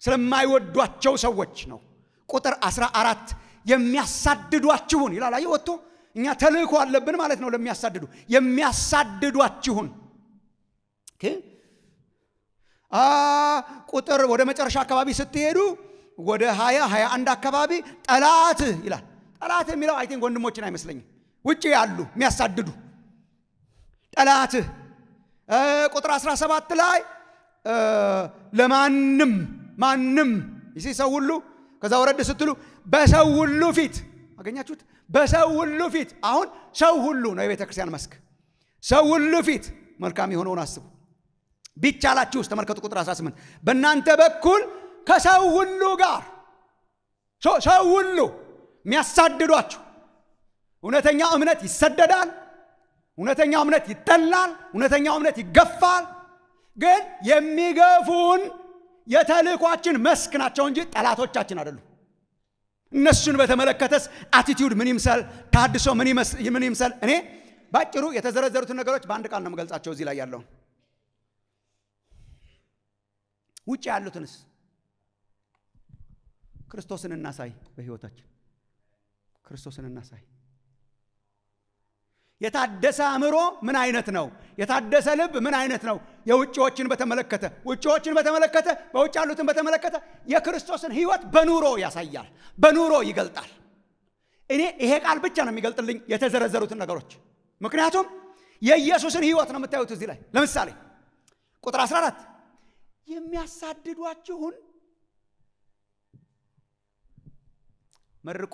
[SPEAKER 1] ስለማይወዷቸው ሰዎች ነው። ቁጥር 14 የሚያሳድዷችሁን ይላል። አየህ ወጥቶ እኛ ተልእኮ አለብን ማለት ነው። ለሚያሳድዱ የሚያሳድዷችሁን ቁጥር ወደ መጨረሻ አካባቢ ስትሄዱ ወደ 20 21 አካባቢ ጠላት ይላል። ጠላት የሚለው I think ወንድሞችን አይመስለኝም። ውጭ ያሉ የሚያሳድዱ ጠላትህ ቁጥር 17 ላይ ለማንም ማንም ይሲ ሰው ሁሉ ከዛ ወረድ ስትሉ በሰው ሁሉ ፊት አገኛችሁት። በሰው ሁሉ ፊት አሁን ሰው ሁሉ ነው የቤተ ክርስቲያን መስክ። ሰው ሁሉ ፊት መልካም የሆነውን አስቡ። ቢቻላችሁ ውስጥ ተመልከቱ። ቁጥር 18 በእናንተ በኩል ከሰው ሁሉ ጋር ሰው ሁሉ የሚያሳድዷችሁ እውነተኛው እምነት ይሰደዳል። እውነተኛው እምነት ይጠላል። እውነተኛው እምነት ይገፋል። ግን የሚገፉን የተልእኳችን መስክ ናቸው እንጂ ጠላቶቻችን አይደሉም። እነሱን በተመለከተስ አቲቲዩድ ምን ይምሰል? ታድሶ ምን ይምሰል? እኔ ባጭሩ የተዘረዘሩትን ነገሮች በአንድ ቃል ነው የምገልጻቸው። እዚህ ላይ ያለውን ውጭ ያሉትንስ ክርስቶስን እናሳይ። በሕይወታችን ክርስቶስን እናሳይ። የታደሰ አእምሮ ምን አይነት ነው? የታደሰ ልብ ምን አይነት ነው? የውጭዎችን በተመለከተ ውጭዎችን በተመለከተ በውጭ ያሉትን በተመለከተ የክርስቶስን ሕይወት በኑሮ ያሳያል፣ በኑሮ ይገልጣል። እኔ ይሄ ቃል ብቻ ነው የሚገልጥልኝ የተዘረዘሩትን ነገሮች። ምክንያቱም የኢየሱስን ሕይወት ነው የምታዩት እዚህ ላይ። ለምሳሌ ቁጥር 14 የሚያሳድዷችሁን መርቁ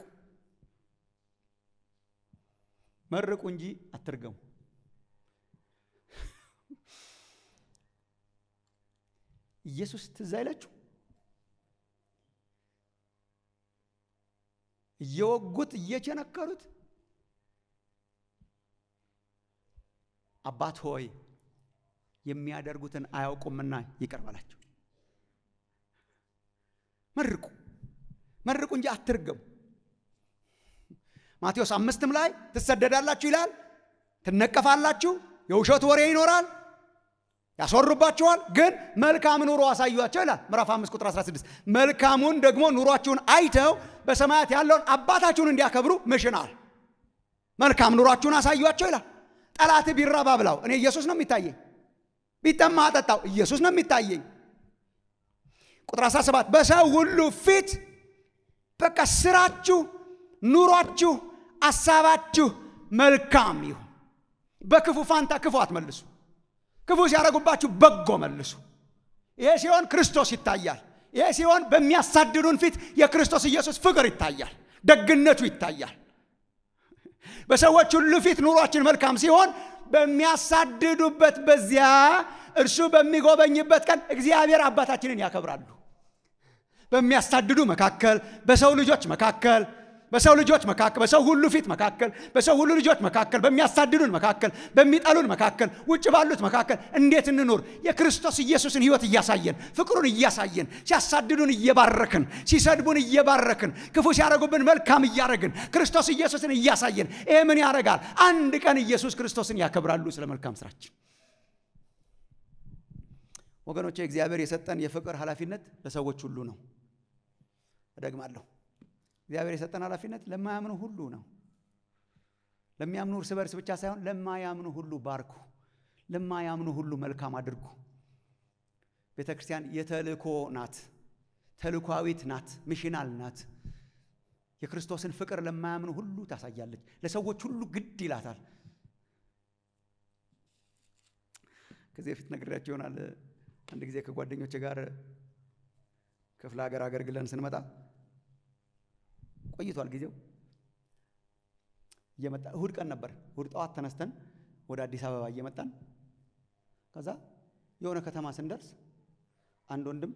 [SPEAKER 1] መርቁ እንጂ አትርገሙ። ኢየሱስ ትዝ አይላችሁ? እየወጉት እየቸነከሩት አባት ሆይ የሚያደርጉትን አያውቁምና ይቅር በላቸው። መርቁ መርቁ እንጂ አትርገሙ። ማቴዎስ አምስትም ላይ ትሰደዳላችሁ ይላል፣ ትነቀፋላችሁ፣ የውሸት ወሬ ይኖራል፣ ያስወሩባችኋል፣ ግን መልካም ኑሮ አሳዩአቸው ይላል ምዕራፍ 5 ቁጥር 16 መልካሙን ደግሞ ኑሯችሁን አይተው በሰማያት ያለውን አባታችሁን እንዲያከብሩ ምሽናል። መልካም ኑሯችሁን አሳዩአቸው ይላል። ጠላት ቢራባ ብላው እኔ ኢየሱስ ነው የሚታየኝ፣ ቢጠማ አጠጣው ኢየሱስ ነው የሚታየኝ። ቁጥር 17 በሰው ሁሉ ፊት በቃ ስራችሁ ኑሯችሁ አሳባችሁ መልካም ይሁን። በክፉ ፋንታ ክፉ አትመልሱ። ክፉ ሲያደርጉባችሁ በጎ መልሱ። ይሄ ሲሆን ክርስቶስ ይታያል። ይሄ ሲሆን በሚያሳድዱን ፊት የክርስቶስ ኢየሱስ ፍቅር ይታያል፣ ደግነቱ ይታያል። በሰዎች ሁሉ ፊት ኑሯችን መልካም ሲሆን በሚያሳድዱበት በዚያ እርሱ በሚጎበኝበት ቀን እግዚአብሔር አባታችንን ያከብራሉ። በሚያሳድዱ መካከል፣ በሰው ልጆች መካከል በሰው ልጆች መካከል በሰው ሁሉ ፊት መካከል በሰው ሁሉ ልጆች መካከል በሚያሳድዱን መካከል በሚጠሉን መካከል ውጭ ባሉት መካከል እንዴት እንኖር? የክርስቶስ ኢየሱስን ሕይወት እያሳየን ፍቅሩን እያሳየን ሲያሳድዱን እየባረክን ሲሰድቡን እየባረክን ክፉ ሲያደርጉብን መልካም እያደረግን ክርስቶስ ኢየሱስን እያሳየን ይሄ ምን ያደርጋል? አንድ ቀን ኢየሱስ ክርስቶስን ያከብራሉ ስለ መልካም ስራችን። ወገኖቼ እግዚአብሔር የሰጠን የፍቅር ኃላፊነት ለሰዎች ሁሉ ነው። እደግማለሁ። እግዚአብሔር የሰጠን ኃላፊነት ለማያምኑ ሁሉ ነው። ለሚያምኑ እርስ በርስ ብቻ ሳይሆን ለማያምኑ ሁሉ ባርኩ፣ ለማያምኑ ሁሉ መልካም አድርጉ። ቤተ ክርስቲያን የተልእኮ ናት፣ ተልኳዊት ናት፣ ሚሽናል ናት። የክርስቶስን ፍቅር ለማያምኑ ሁሉ ታሳያለች። ለሰዎች ሁሉ ግድ ይላታል። ከዚህ በፊት ነግሬያቸው ይሆናል። አንድ ጊዜ ከጓደኞች ጋር ክፍለ ሀገር አገልግለን ስንመጣ ቆይቷል ጊዜው እየመጣ እሁድ ቀን ነበር። እሁድ ጠዋት ተነስተን ወደ አዲስ አበባ እየመጣን ከዛ የሆነ ከተማ ስንደርስ አንድ ወንድም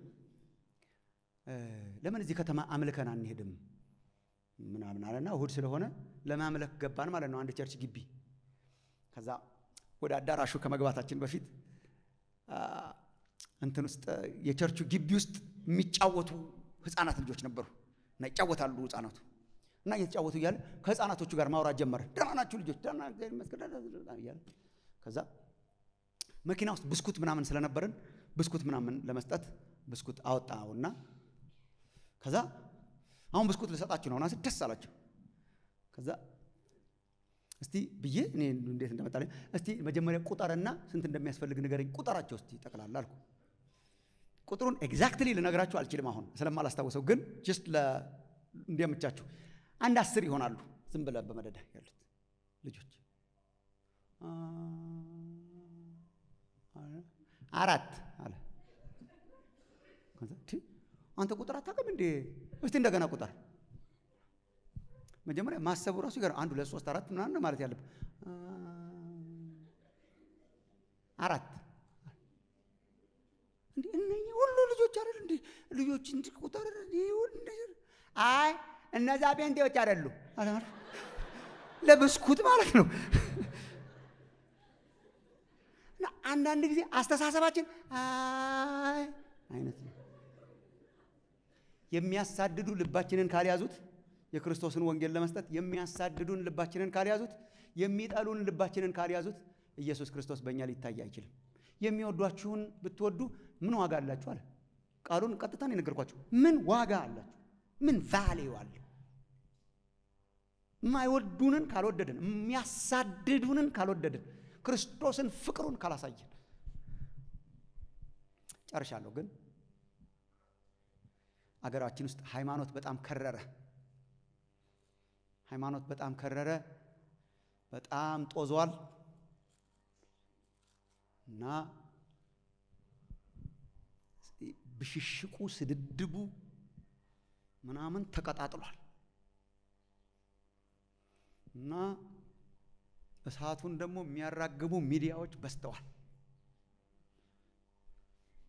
[SPEAKER 1] ለምን እዚህ ከተማ አምልከን አንሄድም ምናምን አለና እሁድ ስለሆነ ለማምለክ ገባን ማለት ነው። አንድ church ግቢ። ከዛ ወደ አዳራሹ ከመግባታችን በፊት እንትን ውስጥ የቸርቹ ግቢ ውስጥ የሚጫወቱ ህፃናት ልጆች ነበሩ እና ይጫወታሉ ህፃናቱ እና እየተጫወቱ እያለ ከህፃናቶቹ ጋር ማውራት ጀመረ። ደህና ናችሁ ልጆች? እያለ ከዛ መኪና ውስጥ ብስኩት ምናምን ስለነበረን ብስኩት ምናምን ለመስጠት ብስኩት አወጣውና ከዛ አሁን ብስኩት ልሰጣችሁ ነው እና ደስ አላቸው። ከዛ እስቲ ብዬ እኔ እንዴት እንደመጣልኝ እስቲ መጀመሪያ ቁጠርና ስንት እንደሚያስፈልግ ንገረኝ፣ ቁጠራቸው እስቲ ጠቅላላ አልኩ። ቁጥሩን exactly ልነግራችሁ አልችልም አሁን ስለማላስታውሰው፣ ግን ጀስት እንዲያመቻችሁ አንድ አስር ይሆናሉ። ዝም ብለህ በመደዳ ያሉት ልጆች አራት አለ። አንተ ቁጥር አታውቅም እንዴ? እስቲ እንደገና ቁጠር። መጀመሪያ ማሰቡ ራሱ ይገርም። አንድ ሁለት ሶስት አራት ምናምን ማለት ያለብህ አራት እነኚህ ሁሉ ልጆች አይደል እንዴ? ልጆች እንዲ ቁጥር አይ እነዛ ጴንጤዎች አይደሉ ለብስኩት ማለት ነው። አንዳንድ ጊዜ አስተሳሰባችን አይ አይነት ነው። የሚያሳድዱ ልባችንን ካልያዙት የክርስቶስን ወንጌል ለመስጠት የሚያሳድዱን ልባችንን ካልያዙት፣ የሚጠሉን ልባችንን ካልያዙት ኢየሱስ ክርስቶስ በእኛ ሊታይ አይችልም። የሚወዷችሁን ብትወዱ ምን ዋጋ አላችሁ አለ። ቃሉን ቀጥታ ነው የነገርኳችሁ። ምን ዋጋ አላችሁ? ምን ቫሌው አለ? የማይወዱንን ካልወደድን፣ የሚያሳድዱንን ካልወደድን፣ ክርስቶስን ፍቅሩን ካላሳየን ጨርሻለሁ። ግን አገራችን ውስጥ ሃይማኖት በጣም ከረረ። ሃይማኖት በጣም ከረረ፣ በጣም ጦዟል እና ብሽሽቁ፣ ስድድቡ ምናምን ተቀጣጥሏል እና እሳቱን ደግሞ የሚያራግቡ ሚዲያዎች በዝተዋል።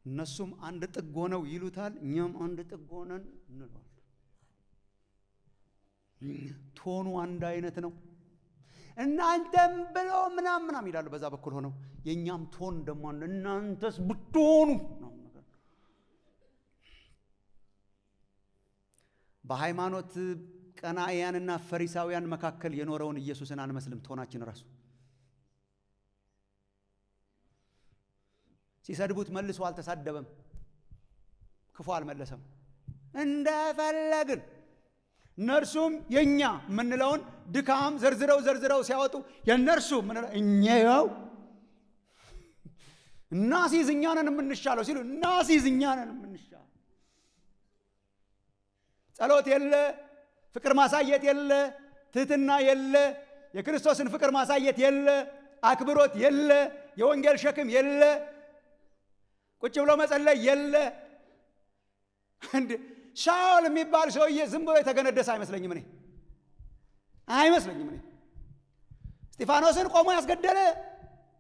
[SPEAKER 1] እነሱም አንድ ጥግ ሆነው ይሉታል፣ እኛም አንድ ጥግ ሆነን እንለዋል። ቶኑ አንድ አይነት ነው። እናንተም ብሎ ምናም ምናም ይላሉ በዛ በኩል ሆነው፣ የእኛም ቶን ደግሞ እናንተስ ብትሆኑ በሃይማኖት ቀናኢያንና ፈሪሳውያን መካከል የኖረውን ኢየሱስን አንመስልም። ቶናችን ራሱ ሲሰድቡት መልሶ አልተሳደበም፣ ክፉ አልመለሰም። እንደፈለግን እነርሱም የእኛ የምንለውን ድካም ዘርዝረው ዘርዝረው ሲያወጡ የእነርሱ እኛው እናሲዝ እኛ ነን የምንሻለው ሲሉ እናሲዝ እኛ ነን የምንሻለው። ጸሎት የለ፣ ፍቅር ማሳየት የለ፣ ትህትና የለ፣ የክርስቶስን ፍቅር ማሳየት የለ፣ አክብሮት የለ፣ የወንጌል ሸክም የለ፣ ቁጭ ብሎ መጸለይ የለ። ሻውል የሚባል ሰውዬ ዝም ብሎ የተገነደሰ አይመስለኝም። እኔ አይመስለኝም። እኔ እስጢፋኖስን ቆሞ ያስገደለ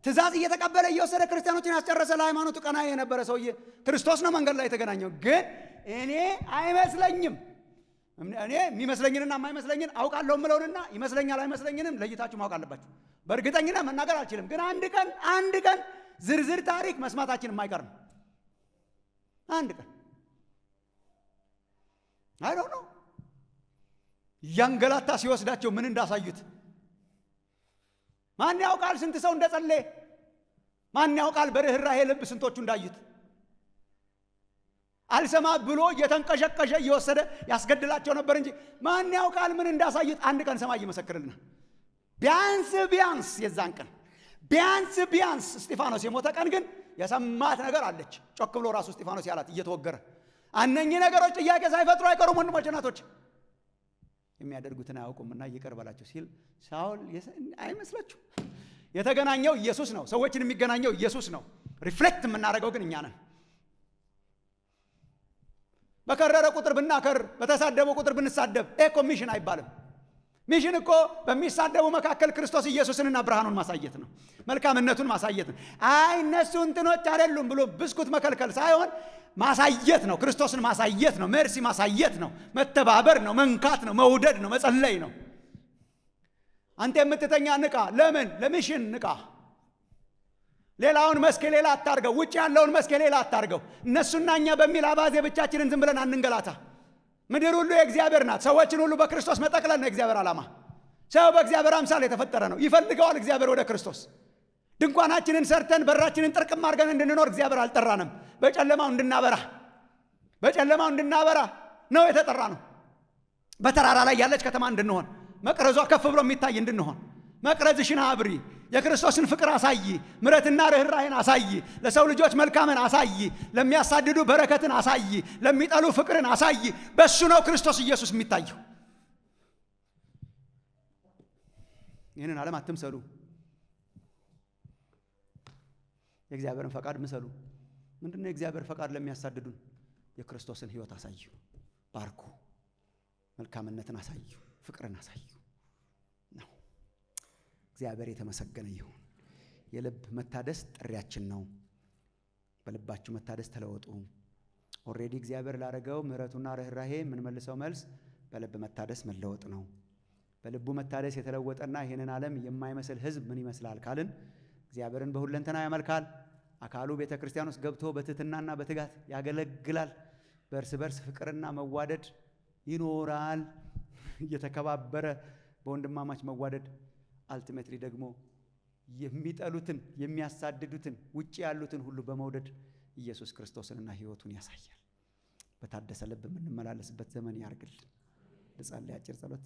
[SPEAKER 1] ትእዛዝ እየተቀበለ እየወሰደ ክርስቲያኖችን ያስጨረሰ ለሃይማኖቱ ቀና የነበረ ሰውዬ ክርስቶስ ነው መንገድ ላይ የተገናኘው። ግን እኔ አይመስለኝም እኔ የሚመስለኝንና የማይመስለኝን አውቃለሁ የምለውንና ይመስለኛል አይመስለኝንም ለይታችሁ ማወቅ አለባችሁ። በእርግጠኝነት መናገር አልችልም፣ ግን አንድ ቀን አንድ ቀን ዝርዝር ታሪክ መስማታችን የማይቀር ነው። አንድ ቀን አይ ነው እያንገላታ ሲወስዳቸው ምን እንዳሳዩት ማን ያውቃል? ስንት ሰው እንደጸለየ ማን ያውቃል? በርኅራኄ ልብ ስንቶቹ እንዳዩት አልሰማ ብሎ እየተንቀዠቀዠ እየወሰደ ያስገድላቸው ነበር እንጂ ማን ያውቃል ምን እንዳሳዩት። አንድ ቀን ሰማይ ይመሰክርልናል። ቢያንስ ቢያንስ የዛን ቀን ቢያንስ ቢያንስ እስጢፋኖስ የሞተ ቀን ግን የሰማት ነገር አለች። ጮክ ብሎ ራሱ እስጢፋኖስ ያላት እየተወገረ እነኚህ ነገሮች ጥያቄ ሳይፈጥሩ አይቀሩም። ወንድሞች እናቶች የሚያደርጉትን አያውቁምና ይቅር በላቸው ሲል ሳውል አይመስላችሁ? የተገናኘው ኢየሱስ ነው። ሰዎችን የሚገናኘው ኢየሱስ ነው። reflect የምናደርገው ግን እኛ ነን። በከረረ ቁጥር ብናከር፣ በተሳደበ ቁጥር ብንሳደብ ይሄ እኮ mission አይባልም። mission እኮ በሚሳደቡ መካከል ክርስቶስ ኢየሱስንና ብርሃኑን ማሳየት ነው። መልካምነቱን ማሳየት ነው። አይ እነሱ እንትኖች አይደሉም ብሎ ብስኩት መከልከል ሳይሆን ማሳየት ነው። ክርስቶስን ማሳየት ነው። mercy ማሳየት ነው። መተባበር ነው። መንካት ነው። መውደድ ነው። መጸለይ ነው። አንተ የምትተኛ ንቃ። ለምን? ለ mission ንቃ። ሌላውን መስክ ሌላ አታርገው። ውጭ ያለውን መስክ ሌላ አታርገው። እነሱና እኛ በሚል አባዜ ብቻችንን ዝም ብለን አንንገላታ። ምድር ሁሉ የእግዚአብሔር ናት። ሰዎችን ሁሉ በክርስቶስ መጠቅለል ነው የእግዚአብሔር ዓላማ። ሰው በእግዚአብሔር አምሳል የተፈጠረ ነው። ይፈልገዋል እግዚአብሔር ወደ ክርስቶስ ድንኳናችንን ሰርተን በራችንን ጥርቅም አድርገን እንድንኖር እግዚአብሔር አልጠራንም። በጨለማው እንድናበራ በጨለማው እንድናበራ ነው የተጠራ ነው። በተራራ ላይ ያለች ከተማ እንድንሆን መቅረዟ ከፍ ብሎ የሚታይ እንድንሆን መቅረዝሽን አብሪ፣ የክርስቶስን ፍቅር አሳይ፣ ምረትና ርኅራኄን አሳይ፣ ለሰው ልጆች መልካምን አሳይ፣ ለሚያሳድዱ በረከትን አሳይ፣ ለሚጠሉ ፍቅርን አሳይ። በእሱ ነው ክርስቶስ ኢየሱስ የሚታየው። ይህንን ዓለም አትምሰሉ፣ የእግዚአብሔርን ፈቃድ ምሰሉ። ምንድን ነው የእግዚአብሔር ፈቃድ ለሚያሳድዱን? የክርስቶስን ሕይወት አሳዩ፣ ባርኩ፣ መልካምነትን አሳዩ፣ ፍቅርን አሳዩ እግዚአብሔር የተመሰገነ ይሁን። የልብ መታደስ ጥሪያችን ነው። በልባችሁ መታደስ ተለወጡ። already እግዚአብሔር ላደረገው ምሕረቱና ርኅራሄ የምንመልሰው መልስ በልብ መታደስ መለወጥ ነው። በልቡ መታደስ የተለወጠና ይህንን ዓለም የማይመስል ሕዝብ ምን ይመስላል ካልን እግዚአብሔርን በሁለንተና ያመልካል። አካሉ ቤተ ክርስቲያን ውስጥ ገብቶ በትህትናና በትጋት ያገለግላል። በእርስ በርስ ፍቅርና መዋደድ ይኖራል። እየተከባበረ በወንድማማች መዋደድ አልቲሜትሊ ደግሞ የሚጠሉትን የሚያሳድዱትን ውጭ ያሉትን ሁሉ በመውደድ ኢየሱስ ክርስቶስንና ሕይወቱን ያሳያል። በታደሰ ልብ የምንመላለስበት ዘመን ያርግልን። ልጸልይ አጭር ጸሎት